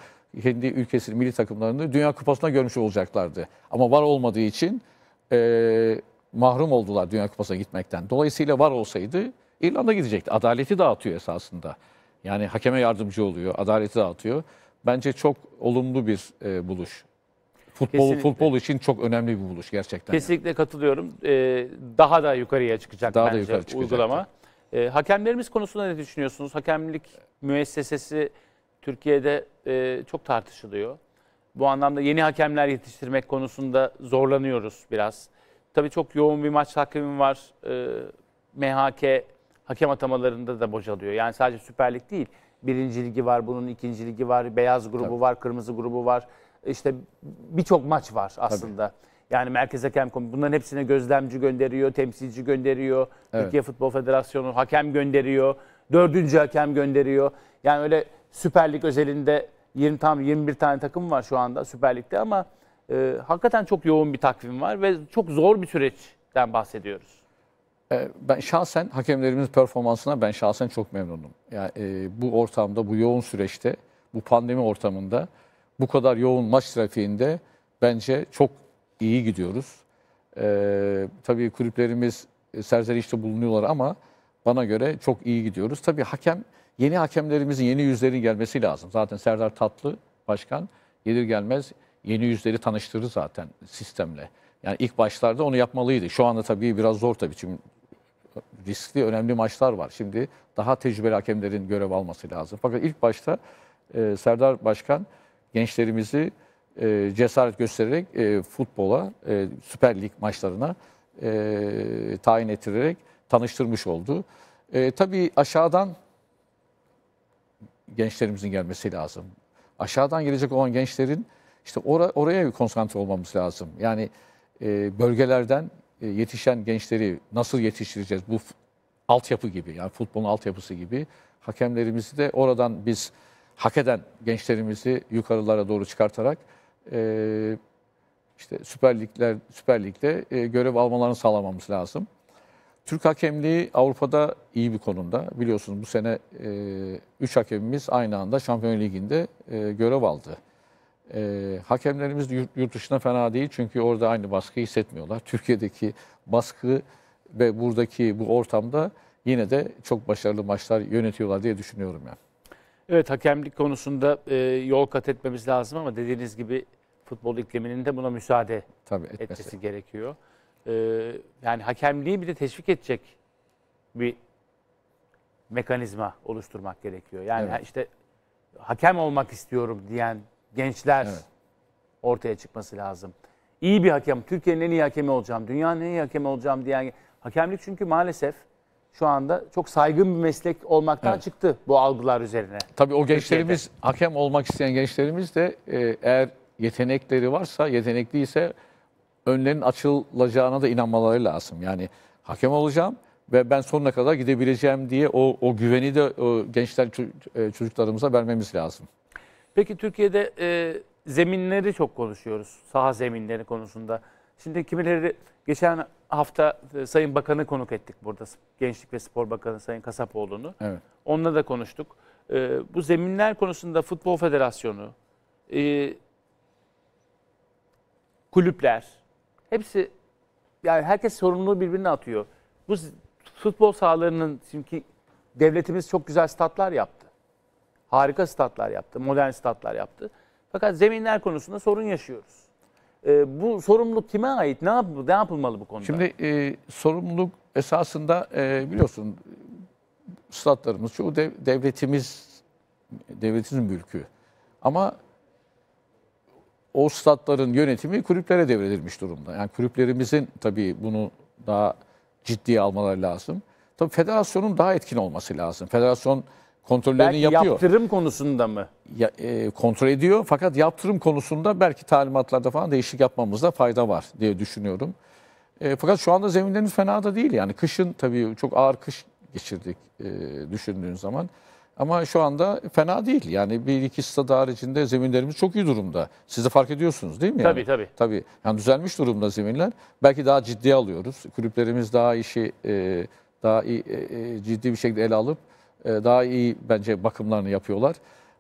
Speaker 2: kendi ülkesinin milli takımlarını Dünya Kupası'na görmüş olacaklardı. Ama var olmadığı için e, mahrum oldular Dünya Kupası'na gitmekten. Dolayısıyla var olsaydı İrlanda gidecekti. Adaleti dağıtıyor esasında. Yani hakeme yardımcı oluyor, adaleti dağıtıyor. Bence çok olumlu bir e, buluş. Futbol,
Speaker 1: Kesinlikle.
Speaker 2: futbol için çok önemli bir buluş gerçekten.
Speaker 1: Kesinlikle katılıyorum. Ee, daha da yukarıya çıkacak
Speaker 2: Daha da
Speaker 1: bence
Speaker 2: yukarı çıkacak.
Speaker 1: uygulama. Ee, hakemlerimiz konusunda ne düşünüyorsunuz? Hakemlik müessesesi Türkiye'de e, çok tartışılıyor. Bu anlamda yeni hakemler yetiştirmek konusunda zorlanıyoruz biraz. Tabii çok yoğun bir maç takvimi var. Ee, MHK hakem atamalarında da bocalıyor. Yani sadece Süper Lig değil. Birinci ligi var, bunun ikinci ligi var, beyaz grubu
Speaker 2: Tabii.
Speaker 1: var, kırmızı grubu var. İşte birçok maç var aslında. Yani Merkez Hakem Komitesi bunların hepsine gözlemci gönderiyor, temsilci gönderiyor.
Speaker 2: Evet.
Speaker 1: Türkiye Futbol Federasyonu hakem gönderiyor, dördüncü hakem gönderiyor. Yani öyle Süper Lig özelinde 20 tam 21 tane takım var şu anda Süper Lig'de ama e, hakikaten çok yoğun bir takvim var ve çok zor bir süreçten bahsediyoruz.
Speaker 2: E, Ben şahsen hakemlerimiz performansına ben şahsen çok memnunum. Yani e, bu ortamda, bu yoğun süreçte, bu pandemi ortamında, bu kadar yoğun maç trafiğinde bence çok iyi gidiyoruz. E, tabii kulüplerimiz e, serzenişte bulunuyorlar ama bana göre çok iyi gidiyoruz. Tabii hakem, yeni hakemlerimizin yeni yüzlerin gelmesi lazım. Zaten Serdar Tatlı başkan gelir gelmez yeni yüzleri tanıştırır zaten sistemle. Yani ilk başlarda onu yapmalıydı. Şu anda tabii biraz zor tabii çünkü riskli, önemli maçlar var. Şimdi daha tecrübeli hakemlerin görev alması lazım. Fakat ilk başta e, Serdar Başkan gençlerimizi e, cesaret göstererek e, futbola, e, Süper Lig maçlarına e, tayin ettirerek tanıştırmış oldu. E, tabii aşağıdan gençlerimizin gelmesi lazım. Aşağıdan gelecek olan gençlerin işte ora, oraya bir konsantre olmamız lazım. Yani e, bölgelerden e, yetişen gençleri nasıl yetiştireceğiz? Bu altyapı gibi yani futbolun altyapısı gibi hakemlerimizi de oradan biz hak eden gençlerimizi yukarılara doğru çıkartarak e, işte Süper Ligler Süper Lig'de e, görev almalarını sağlamamız lazım. Türk hakemliği Avrupa'da iyi bir konumda. Biliyorsunuz bu sene 3 hakemimiz aynı anda Şampiyon Ligi'nde e, görev aldı. E, hakemlerimiz yurt, yurt dışında fena değil çünkü orada aynı baskıyı hissetmiyorlar. Türkiye'deki baskı ve buradaki bu ortamda yine de çok başarılı maçlar yönetiyorlar diye düşünüyorum yani.
Speaker 1: Evet hakemlik konusunda e, yol kat etmemiz lazım ama dediğiniz gibi futbol ikliminin de buna müsaade
Speaker 2: Tabii etmesi.
Speaker 1: etmesi gerekiyor. E, yani hakemliği bir de teşvik edecek bir mekanizma oluşturmak gerekiyor. Yani
Speaker 2: Evet.
Speaker 1: işte hakem olmak istiyorum diyen gençler
Speaker 2: Evet.
Speaker 1: ortaya çıkması lazım. İyi bir hakem, Türkiye'nin en iyi hakemi olacağım, dünyanın en iyi hakemi olacağım diyen hakemlik çünkü maalesef şu anda çok saygın bir meslek olmaktan
Speaker 2: Evet.
Speaker 1: çıktı bu algılar üzerine.
Speaker 2: Tabii o gençlerimiz, hakem olmak isteyen gençlerimiz de e, eğer yetenekleri varsa, yetenekliyse önlerinin açılacağına da inanmaları lazım. Yani hakem olacağım ve ben sonuna kadar gidebileceğim diye o, o güveni de o gençler e, çocuklarımıza vermemiz lazım.
Speaker 1: Peki Türkiye'de e, zeminleri çok konuşuyoruz. Saha zeminleri konusunda. Şimdi kimileri geçen hafta e, Sayın Bakan'ı konuk ettik burada. Gençlik ve Spor Bakanı Sayın Kasapoğlu'nu.
Speaker 2: Evet.
Speaker 1: Onunla da konuştuk. E, bu zeminler konusunda Futbol Federasyonu, e, kulüpler, hepsi yani herkes sorumluluğu birbirine atıyor. Bu futbol sahalarının çünkü devletimiz çok güzel statlar yaptı. Harika statlar yaptı, modern statlar yaptı. Fakat zeminler konusunda sorun yaşıyoruz. E, bu sorumluluk kime ait? Ne, yap ne yapılmalı bu konuda?
Speaker 2: Şimdi e, sorumluluk esasında e, biliyorsun statlarımız çoğu dev- devletimiz devletimizin mülkü. Ama o statların yönetimi kulüplere devredilmiş durumda. Yani kulüplerimizin tabii bunu daha ciddiye almaları lazım. Tabii federasyonun daha etkin olması lazım. Federasyon kontrollerini
Speaker 1: Belki
Speaker 2: yapıyor.
Speaker 1: yaptırım konusunda mı?
Speaker 2: Ya- e, kontrol ediyor fakat yaptırım konusunda belki talimatlarda falan değişik yapmamızda fayda var diye düşünüyorum. E, fakat şu anda zeminlerimiz fena da değil yani kışın tabii çok ağır kış geçirdik e, düşündüğün zaman. Ama şu anda fena değil. Yani bir iki stad haricinde zeminlerimiz çok iyi durumda. Siz de fark ediyorsunuz değil mi? Yani?
Speaker 1: Tabii, tabii.
Speaker 2: Tabii. Yani düzelmiş durumda zeminler. Belki daha ciddiye alıyoruz. Kulüplerimiz daha işi e, daha iyi, e, e, ciddi bir şekilde ele alıp daha iyi bence bakımlarını yapıyorlar.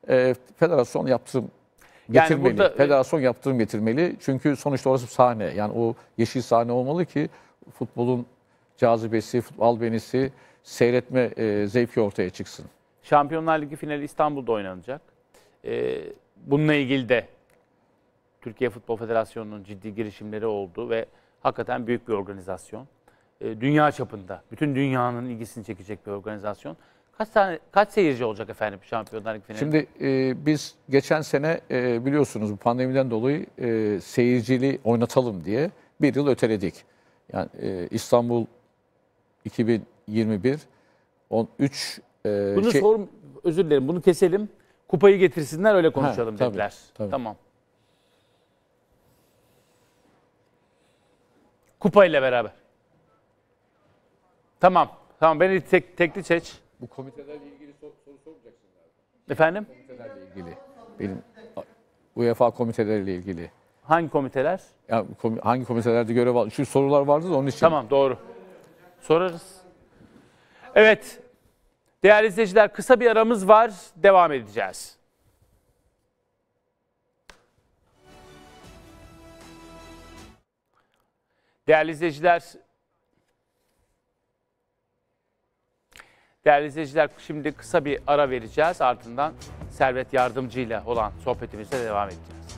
Speaker 2: E, federasyon yaptırım
Speaker 1: Yani
Speaker 2: getirmeli.
Speaker 1: burada-
Speaker 2: Federasyon yaptırım getirmeli. Çünkü sonuçta orası sahne. Yani o yeşil sahne olmalı ki futbolun cazibesi, futbol albenisi, seyretme e, zevki ortaya çıksın.
Speaker 1: Şampiyonlar Ligi finali İstanbul'da oynanacak. Ee, bununla ilgili de Türkiye Futbol Federasyonu'nun ciddi girişimleri oldu ve hakikaten büyük bir organizasyon. Ee, dünya çapında, bütün dünyanın ilgisini çekecek bir organizasyon. Kaç tane kaç seyirci olacak efendim Şampiyonlar Ligi finali?
Speaker 2: Şimdi e, biz geçen sene e, biliyorsunuz bu pandemiden dolayı e, seyircili oynatalım diye bir yıl öteledik. Yani e, İstanbul 2021 13 e,
Speaker 1: bunu
Speaker 2: şey-
Speaker 1: sor özür dilerim. Bunu keselim. Kupayı getirsinler öyle konuşalım
Speaker 2: tabii,
Speaker 1: dediler.
Speaker 2: tabii.
Speaker 1: Tamam. Kupayla beraber. Tamam. Tamam beni tek, tekli seç.
Speaker 2: Bu komitelerle ilgili soru, soru sormayacaksın
Speaker 1: Efendim?
Speaker 2: komitelerle ilgili. Benim UEFA komiteleriyle ilgili.
Speaker 1: Hangi komiteler?
Speaker 2: Yani komi- hangi komitelerde görev al? Şu sorular vardı da onun için.
Speaker 1: Tamam doğru. Sorarız. Evet. Değerli izleyiciler kısa bir aramız var. Devam edeceğiz. Değerli izleyiciler Değerli izleyiciler şimdi kısa bir ara vereceğiz. Ardından Servet Yardımcı ile olan sohbetimize devam edeceğiz.